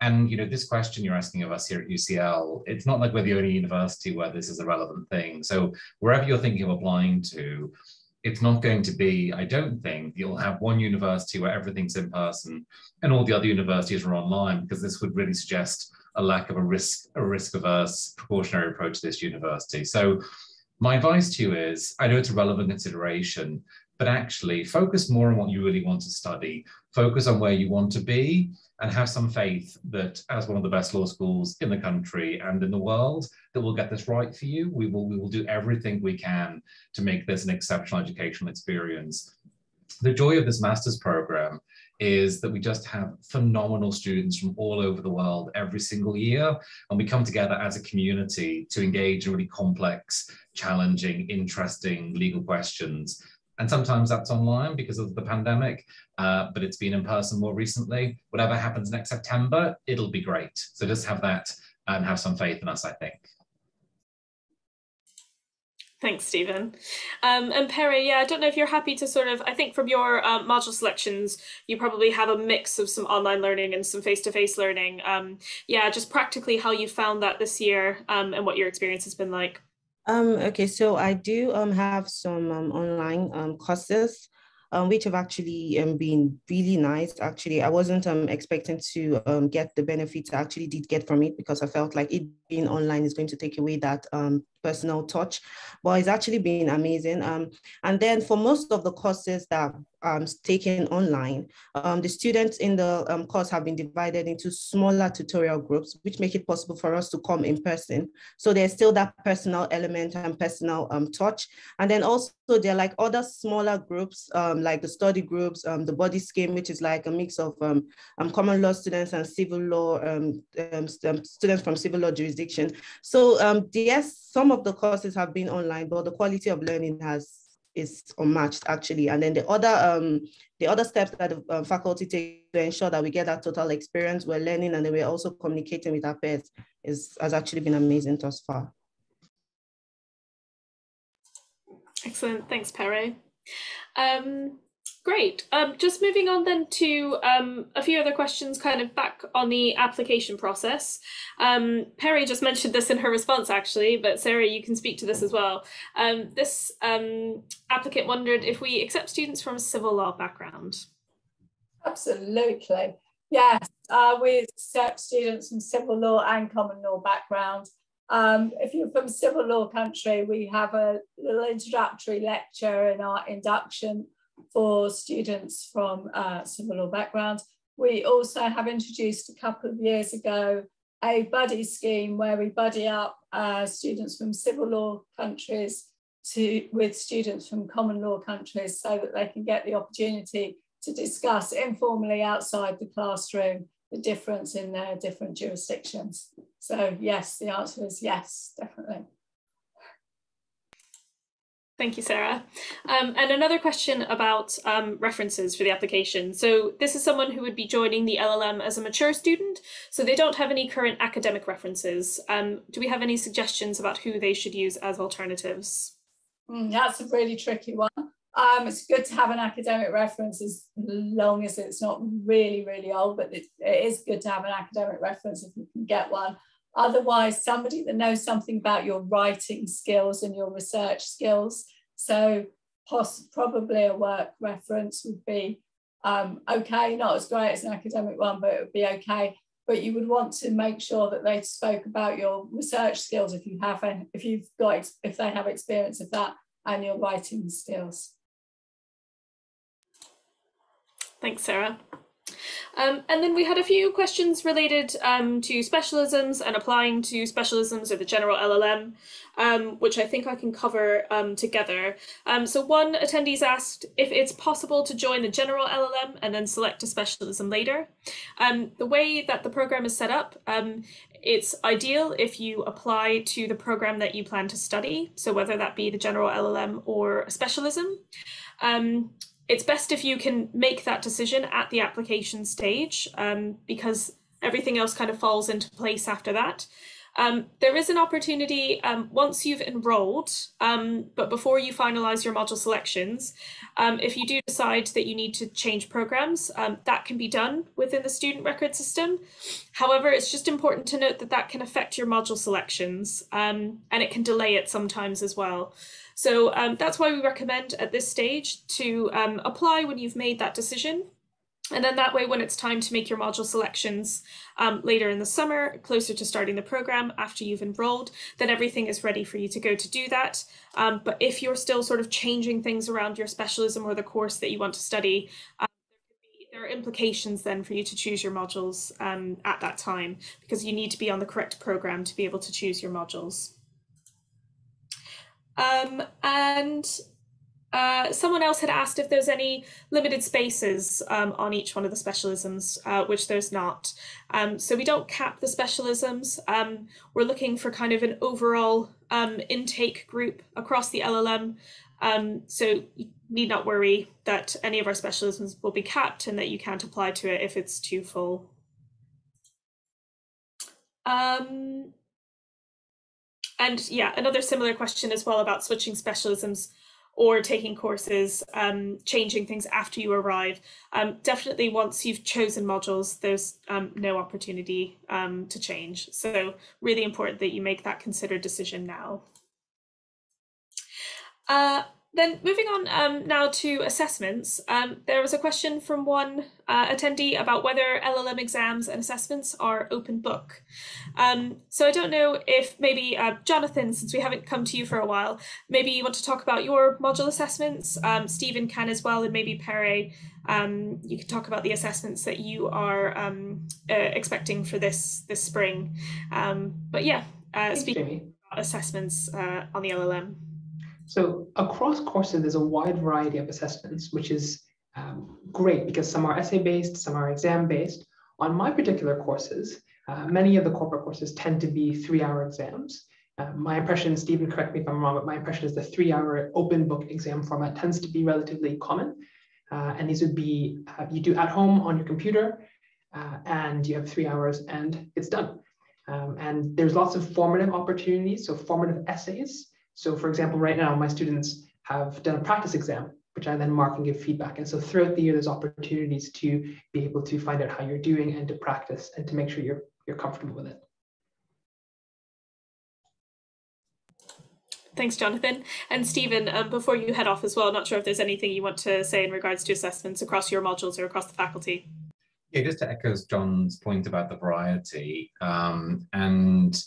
And you know, this question you're asking of us here at UCL, it's not like we're the only university where this is a relevant thing. So wherever you're thinking of applying to, it's not going to be, I don't think, you'll have one university where everything's in person and all the other universities are online, because this would really suggest a lack of a risk, a risk averse precautionary approach to this university. So my advice to you is, I know it's a relevant consideration, but actually focus more on what you really want to study, focus on where you want to be, and have some faith that as one of the best law schools in the country and in the world, that we'll get this right for you. We will, we will do everything we can to make this an exceptional educational experience. The joy of this master's program is that we just have phenomenal students from all over the world every single year. And we come together as a community to engage in really complex, challenging, interesting legal questions. And sometimes that's online because of the pandemic, uh, but it's been in person more recently. Whatever happens next September, it'll be great. So just have that and have some faith in us, I think. Thanks, Steven. Um, and Pere, yeah, I don't know if you're happy to sort of, I think from your um, module selections, you probably have a mix of some online learning and some face-to-face learning. Um, yeah, just practically how you found that this year um, and what your experience has been like. Um, okay, so I do um, have some online courses um, which have actually um, been really nice. Actually, I wasn't um, expecting to um, get the benefits I actually did get from it because I felt like it being online is going to take away that um, personal touch, but it's actually been amazing. Um, and then for most of the courses that um, taken online, um, the students in the um, course have been divided into smaller tutorial groups, which make it possible for us to come in person. So there's still that personal element and personal um, touch. And then also there are like other smaller groups, like the study groups, the buddy scheme, which is like a mix of common law students and civil law students from civil law jurisdiction. So um, yes, some of the courses have been online, but the quality of learning has is unmatched actually. And then the other um, the other steps that the uh, faculty take to ensure that we get that total experience, we're learning and then we're also communicating with our peers is has actually been amazing thus far. Excellent, thanks, Pere. Um, Great. Um, just moving on then to um, a few other questions, kind of back on the application process. Um, Pere just mentioned this in her response, actually, but Sarah, you can speak to this as well. Um, this um, applicant wondered if we accept students from a civil law background. Absolutely. Yes, uh, we accept students from civil law and common law background. Um, if you're from civil law country, we have a little introductory lecture in our induction for students from uh, civil law backgrounds. We also have introduced a couple of years ago a buddy scheme where we buddy up uh, students from civil law countries to, with students from common law countries so that they can get the opportunity to discuss informally outside the classroom the difference in their different jurisdictions. So yes, the answer is yes, definitely. Thank you, Sarah. Um, and another question about um, references for the application. So this is someone who would be joining the LLM as a mature student, so they don't have any current academic references. Um, do we have any suggestions about who they should use as alternatives? Mm, that's a really tricky one. Um, it's good to have an academic reference as long as it's not really, really old, but it, it is good to have an academic reference if you can get one. Otherwise, somebody that knows something about your writing skills and your research skills. So probably a work reference would be um, okay, not as great as an academic one, but it would be okay. But you would want to make sure that they spoke about your research skills if you have, if you've got, if they have experience of that and your writing skills. Thanks, Sarah. Um, and then we had a few questions related um, to specialisms and applying to specialisms or the general LLM, um, which I think I can cover um, together. Um, so one attendees asked if it's possible to join the general LLM and then select a specialism later. Um, the way that the program is set up, it's ideal if you apply to the program that you plan to study, so whether that be the general LLM or a specialism. Um, it's best if you can make that decision at the application stage um, because everything else kind of falls into place after that. Um, there is an opportunity um, once you've enrolled, um, but before you finalize your module selections, um, if you do decide that you need to change programs, um, that can be done within the student record system. However, it's just important to note that that can affect your module selections um, and it can delay it sometimes as well. So that's why we recommend at this stage to apply when you've made that decision and then that way, when it's time to make your module selections um, later in the summer, closer to starting the program after you've enrolled, then everything is ready for you to go to do that. Um, but if you're still sort of changing things around your specialism or the course that you want to study, um, there are implications then for you to choose your modules um, at that time because you need to be on the correct program to be able to choose your modules. Um, and uh, someone else had asked if there's any limited spaces um, on each one of the specialisms, uh, which there's not. Um, so we don't cap the specialisms. Um, we're looking for kind of an overall um, intake group across the LLM. Um, so you need not worry that any of our specialisms will be capped and that you can't apply to it if it's too full. And yeah, another similar question as well about switching specialisms or taking courses, um, changing things after you arrive. Um, definitely, once you've chosen modules, there's um, no opportunity um, to change. So, really important that you make that considered decision now. Uh, then moving on um, now to assessments, um, there was a question from one uh, attendee about whether LLM exams and assessments are open book. Um, so I don't know if maybe uh, Jonathan, since we haven't come to you for a while, maybe you want to talk about your module assessments. Um, Steven can as well, and maybe Pere, um, you can talk about the assessments that you are um, uh, expecting for this this spring. but yeah, uh, speaking about assessments uh, on the LLM. So across courses, there's a wide variety of assessments, which is um, great because some are essay-based, some are exam-based. On my particular courses, uh, many of the corporate courses tend to be three-hour exams. Uh, my impression, Steven, correct me if I'm wrong, but my impression is the three-hour open book exam format tends to be relatively common. Uh, and these would be, uh, you do at home on your computer, uh, and you have three hours and it's done. Um, and there's lots of formative opportunities, so formative essays, so for example, right now, my students have done a practice exam, which I then mark and give feedback. And so throughout the year, there's opportunities to be able to find out how you're doing and to practice and to make sure you're, you're comfortable with it. Thanks, Jonathan. And Steven, um, before you head off as well, not sure if there's anything you want to say in regards to assessments across your modules or across the faculty. Yeah, just to echo John's point about the variety um, and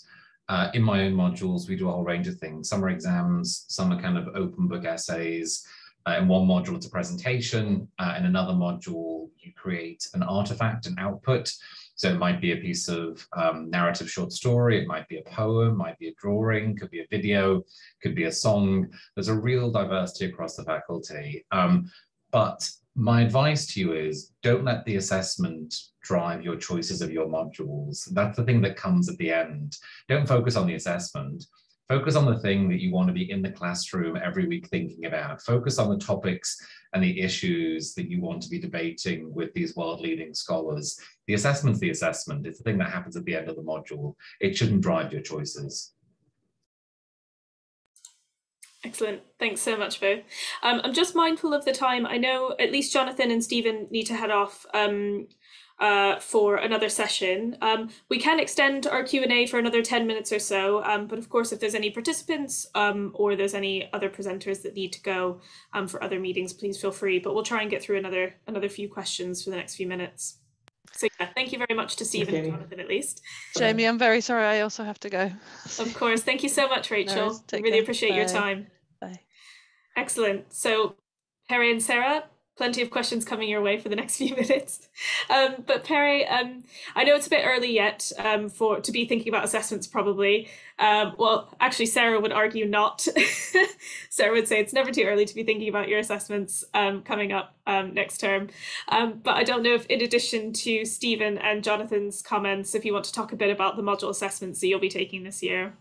uh, in my own modules, we do a whole range of things. Some are exams, some are kind of open book essays. Uh, in one module, it's a presentation. Uh, in another module, you create an artifact, an output. So it might be a piece of um, narrative short story, it might be a poem, might be a drawing, could be a video, could be a song. There's a real diversity across the faculty. Um, but my advice to you is don't let the assessment drive your choices of your modules. That's the thing that comes at the end. Don't focus on the assessment. Focus on the thing that you want to be in the classroom every week thinking about. Focus on the topics and the issues that you want to be debating with these world leading scholars. The assessment's the assessment. It's the thing that happens at the end of the module. It shouldn't drive your choices. Excellent. Thanks so much, Bo. Um, I'm just mindful of the time. I know at least Jonathan and Stephen need to head off um, uh, for another session. Um, we can extend our Q&A for another 10 minutes or so, um, but of course, if there's any participants um, or there's any other presenters that need to go um, for other meetings, please feel free, but we'll try and get through another, another few questions for the next few minutes. So yeah, thank you very much to Steven and Jonathan at least. Jamie, I'm very sorry, I also have to go. of course, thank you so much, Rachel. No, really care. appreciate Bye. your time. Bye. Excellent. So Pere and Sarah, plenty of questions coming your way for the next few minutes. Um, but Pere, um, I know it's a bit early yet um, for to be thinking about assessments probably. Um, well, actually, Sarah would argue not. Sarah would say it's never too early to be thinking about your assessments um, coming up um, next term. but I don't know if in addition to Steven and Jonathan's comments, if you want to talk a bit about the module assessments that you'll be taking this year.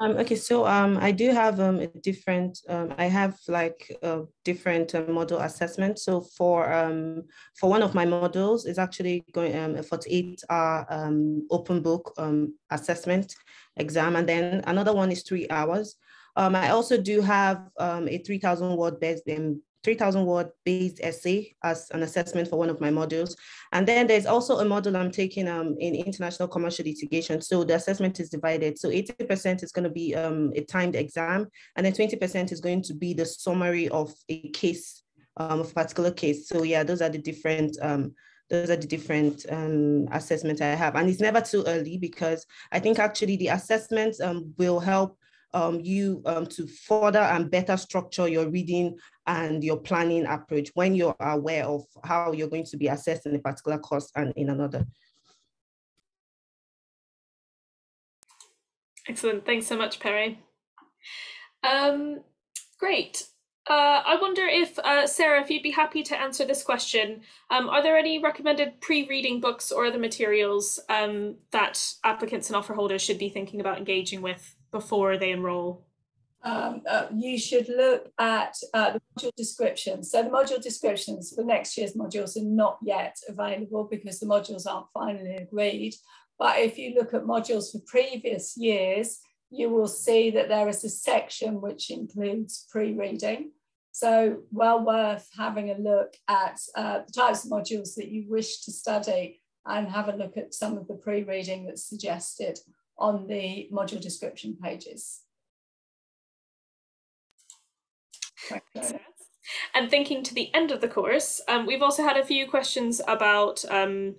Um, okay, so um, I do have um, a different, um, I have like a different uh, model assessment. So for um, for one of my models is actually going um, a 48 hour um, open book um, assessment exam. And then another one is three hours. Um, I also do have um, a 3000 word based um, 3000 word based essay as an assessment for one of my modules. And then there's also a module I'm taking um, in international commercial litigation. So the assessment is divided. So 80% is going to be um, a timed exam, and then 20% is going to be the summary of a case, um, of a particular case. So yeah, those are the different um, those are the different um, assessments I have. And it's never too early because I think actually the assessments um, will help um, you um, to further and better structure your reading and your planning approach when you're aware of how you're going to be assessed in a particular course and in another. Excellent. Thanks so much, Pere. Um, great. Uh, I wonder if, uh, Sarah, if you'd be happy to answer this question. Um, are there any recommended pre-reading books or other materials um, that applicants and offer holders should be thinking about engaging with before they enroll? Um, uh, you should look at uh, the module descriptions. So the module descriptions for next year's modules are not yet available because the modules aren't finally agreed. But if you look at modules for previous years, you will see that there is a section which includes pre-reading. So well worth having a look at uh, the types of modules that you wish to study and have a look at some of the pre-reading that's suggested on the module description pages. And thinking to the end of the course, um, we've also had a few questions about um,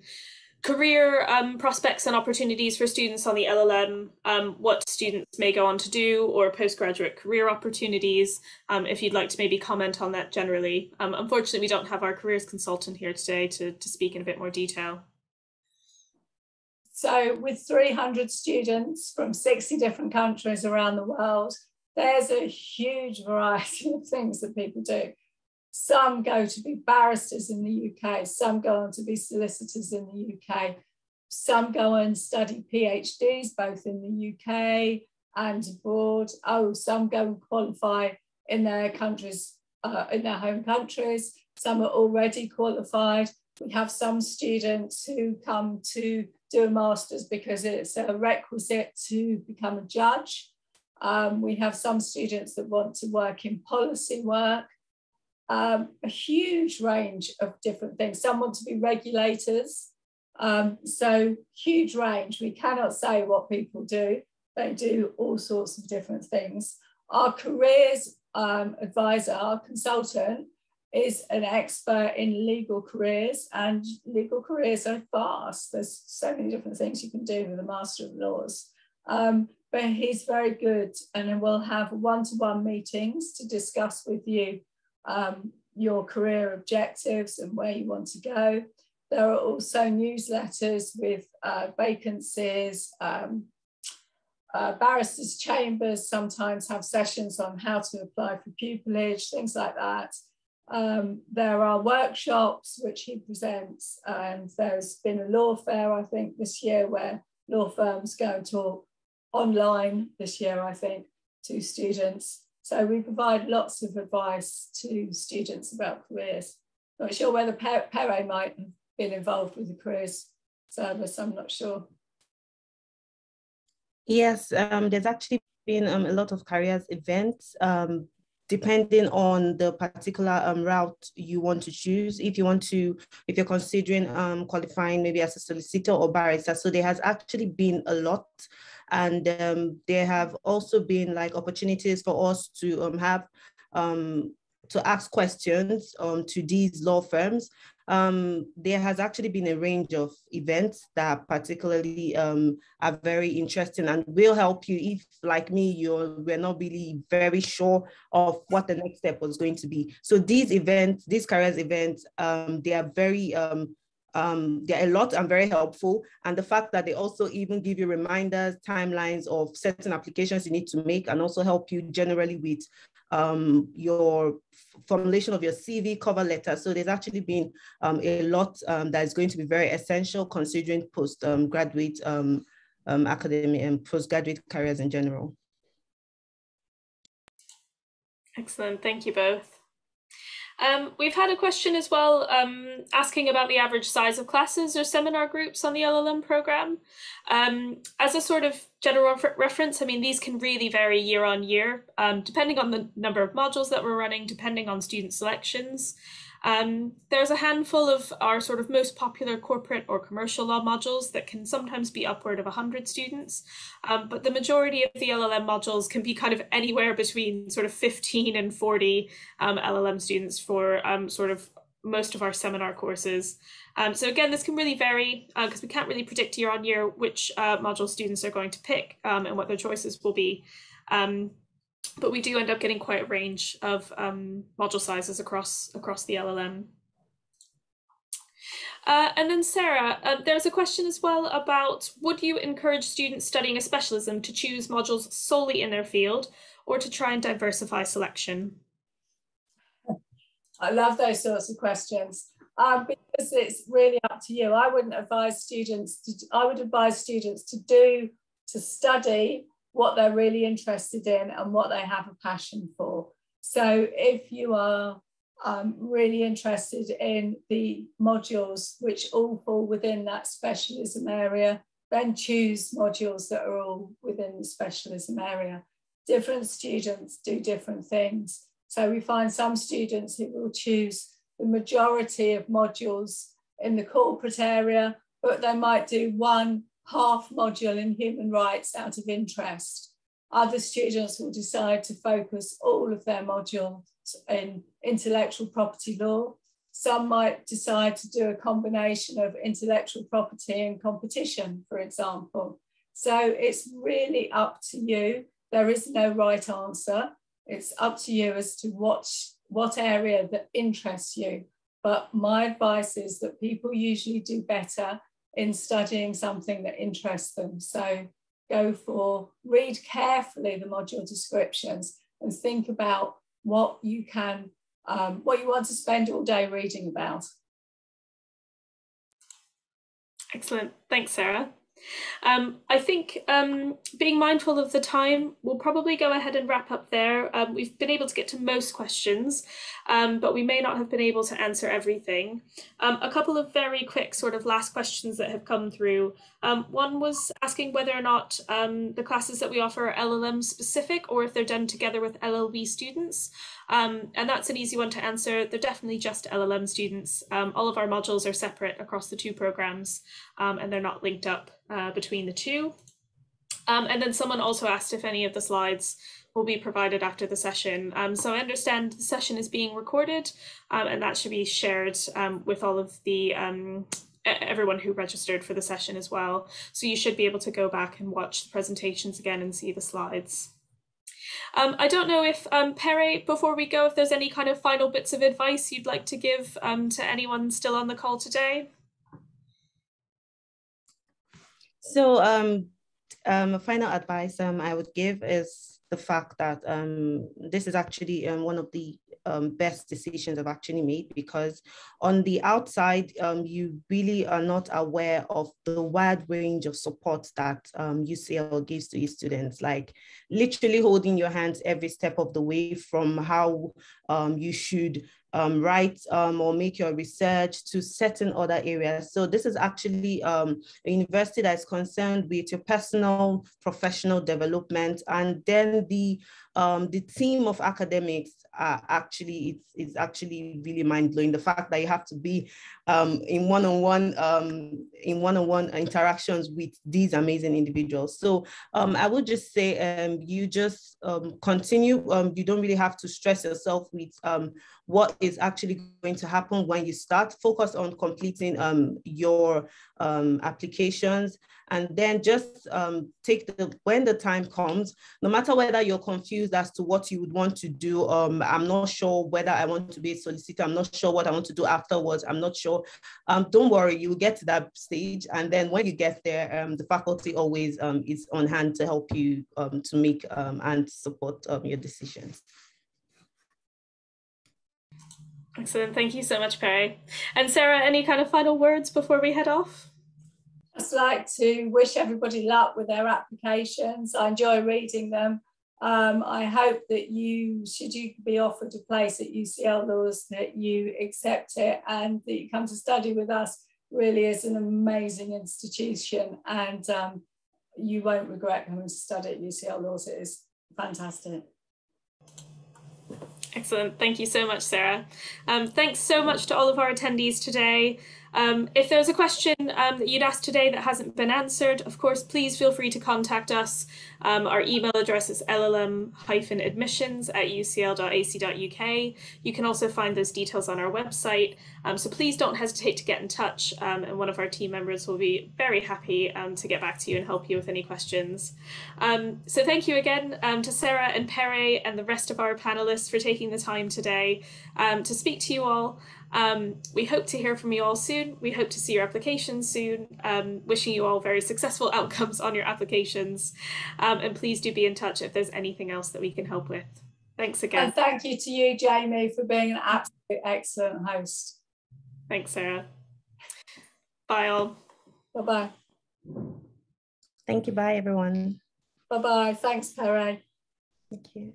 career um, prospects and opportunities for students on the LLM, um, what students may go on to do, or postgraduate career opportunities. Um, if you'd like to maybe comment on that generally. Um, unfortunately, we don't have our careers consultant here today to, to speak in a bit more detail. So with 300 students from 60 different countries around the world, there's a huge variety of things that people do. Some go to be barristers in the UK, some go on to be solicitors in the UK, some go and study PhDs both in the UK and abroad. Oh, some go and qualify in their countries, uh, in their home countries. Some are already qualified. We have some students who come to do a master's because it's a requisite to become a judge. Um, we have some students that want to work in policy work, um, a huge range of different things. Some want to be regulators. Um, so huge range. We cannot say what people do. They do all sorts of different things. Our careers um, advisor, our consultant, is an expert in legal careers, and legal careers are vast. There's so many different things you can do with a Master of Laws. Um, but he's very good, and we'll have one to one meetings to discuss with you um, your career objectives and where you want to go. There are also newsletters with uh, vacancies. Um, uh, barristers' chambers sometimes have sessions on how to apply for pupillage, things like that. Um, there are workshops which he presents, and there's been a law fair, I think, this year where law firms go and talk online this year, I think, to students. So we provide lots of advice to students about careers. Not sure whether Pere might have been involved with the careers service, I'm not sure. Yes, um, there's actually been um, a lot of careers events um, depending on the particular um, route you want to choose. If you want to, if you're considering um, qualifying maybe as a solicitor or barrister. So there has actually been a lot. And um, there have also been like opportunities for us to um, have, um, to ask questions um, to these law firms um, there has actually been a range of events that particularly um, are very interesting and will help you if, like me, you were not really very sure of what the next step was going to be. So these events, these careers events, um, they are very um, um, they're a lot and very helpful. And the fact that they also even give you reminders, timelines of certain applications you need to make, and also help you generally with um, your formulation of your CV cover letter. So there's actually been um, a lot um, that is going to be very essential considering postgraduate um, um, um, academy and postgraduate careers in general. Excellent, thank you both. Um, we've had a question as well um, asking about the average size of classes or seminar groups on the LLM program. Um, as a sort of general reference, I mean, these can really vary year on year, um, depending on the number of modules that we're running, depending on student selections. Um, there's a handful of our sort of most popular corporate or commercial law modules that can sometimes be upward of 100 students, um, but the majority of the LLM modules can be kind of anywhere between sort of 15 and 40 um, LLM students for um, sort of most of our seminar courses. Um, so again, this can really vary because uh, we can't really predict year on year which uh, module students are going to pick um, and what their choices will be. Um, but we do end up getting quite a range of um, module sizes across across the LLM. Uh, and then Sarah, uh, there's a question as well about would you encourage students studying a specialism to choose modules solely in their field or to try and diversify selection? I love those sorts of questions um, because it's really up to you. I wouldn't advise students to, I would advise students to do, to study what they're really interested in and what they have a passion for. So if you are um, really interested in the modules which all fall within that specialism area, then choose modules that are all within the specialism area. Different students do different things. So we find some students who will choose the majority of modules in the corporate area, but they might do one half module in human rights out of interest. Other students will decide to focus all of their modules in intellectual property law. Some might decide to do a combination of intellectual property and competition, for example. So it's really up to you. There is no right answer. It's up to you as to what, what area that interests you. But my advice is that people usually do better in studying something that interests them. So go for, read carefully the module descriptions and think about what you can, um, what you want to spend all day reading about. Excellent. Thanks, Sarah. Um, I think um, being mindful of the time, we'll probably go ahead and wrap up there. Um, we've been able to get to most questions, um, but we may not have been able to answer everything. Um, a couple of very quick sort of last questions that have come through. Um, one was asking whether or not the classes that we offer are LLM specific or if they're done together with LLB students. And that's an easy one to answer. They're definitely just LLM students. all of our modules are separate across the two programs and they're not linked up uh, between the two. Um, and then someone also asked if any of the slides will be provided after the session. Um, so I understand the session is being recorded um, and that should be shared um, with all of the um, everyone who registered for the session as well. So you should be able to go back and watch the presentations again and see the slides. Um, I don't know if um, Pere, before we go, if there's any kind of final bits of advice you'd like to give um, to anyone still on the call today. So um, um, final advice um, I would give is the fact that um, this is actually um, one of the um, best decisions I've actually made because on the outside, um, you really are not aware of the wide range of support that um, UCL gives to its students, like literally holding your hands every step of the way from how um, you should um, write um, or make your research to certain other areas. So this is actually um, a university that is concerned with your personal professional development and then the um, the team of academics are actually it's, it's actually really mind-blowing. The fact that you have to be um, in one-on-one um, in one-on-one interactions with these amazing individuals. So um, i would just say um, you just um, continue you don't really have to stress yourself with what is actually going to happen when you start. Focus on completing your applications. And then just um, take the when the time comes no matter whether you're confused as to what you would want to do um, i'm not sure whether i want to be a solicitor. I'm not sure what i want to do afterwards. I'm not sure. Um, don't worry. You will get to that stage. And then when you get there um, the faculty always um, is on hand to help you um, to make and support your decisions. Excellent. Thank you so much, Pere. And Sarah, any kind of final words before we head off? Just like to wish everybody luck with their applications. I enjoy reading them. Um, I hope that you, should you be offered a place at UCL Laws, that you accept it and that you come to study with us. Really is an amazing institution and um, you won't regret coming to study at UCL Laws. It is fantastic. Excellent. Thank you so much, Sarah. Um, thanks so much to all of our attendees today. Um, if there's a question um, that you'd asked today that hasn't been answered, of course, please feel free to contact us. Um, our email address is llm-admissions at ucl.ac.uk. You can also find those details on our website. Um, so please don't hesitate to get in touch um, and one of our team members will be very happy um, to get back to you and help you with any questions. so thank you again to Sarah and Pere and the rest of our panelists for taking the time today to speak to you all. Um, we hope to hear from you all soon. We hope to see your applications soon. Um, wishing you all very successful outcomes on your applications. Um, and please do be in touch if there's anything else that we can help with. Thanks again. And thank you to you, Jamie, for being an absolute excellent host. Thanks, Sarah. Bye all. Bye-bye. Thank you. Bye, everyone. Bye-bye. Thanks, Pere. Thank you.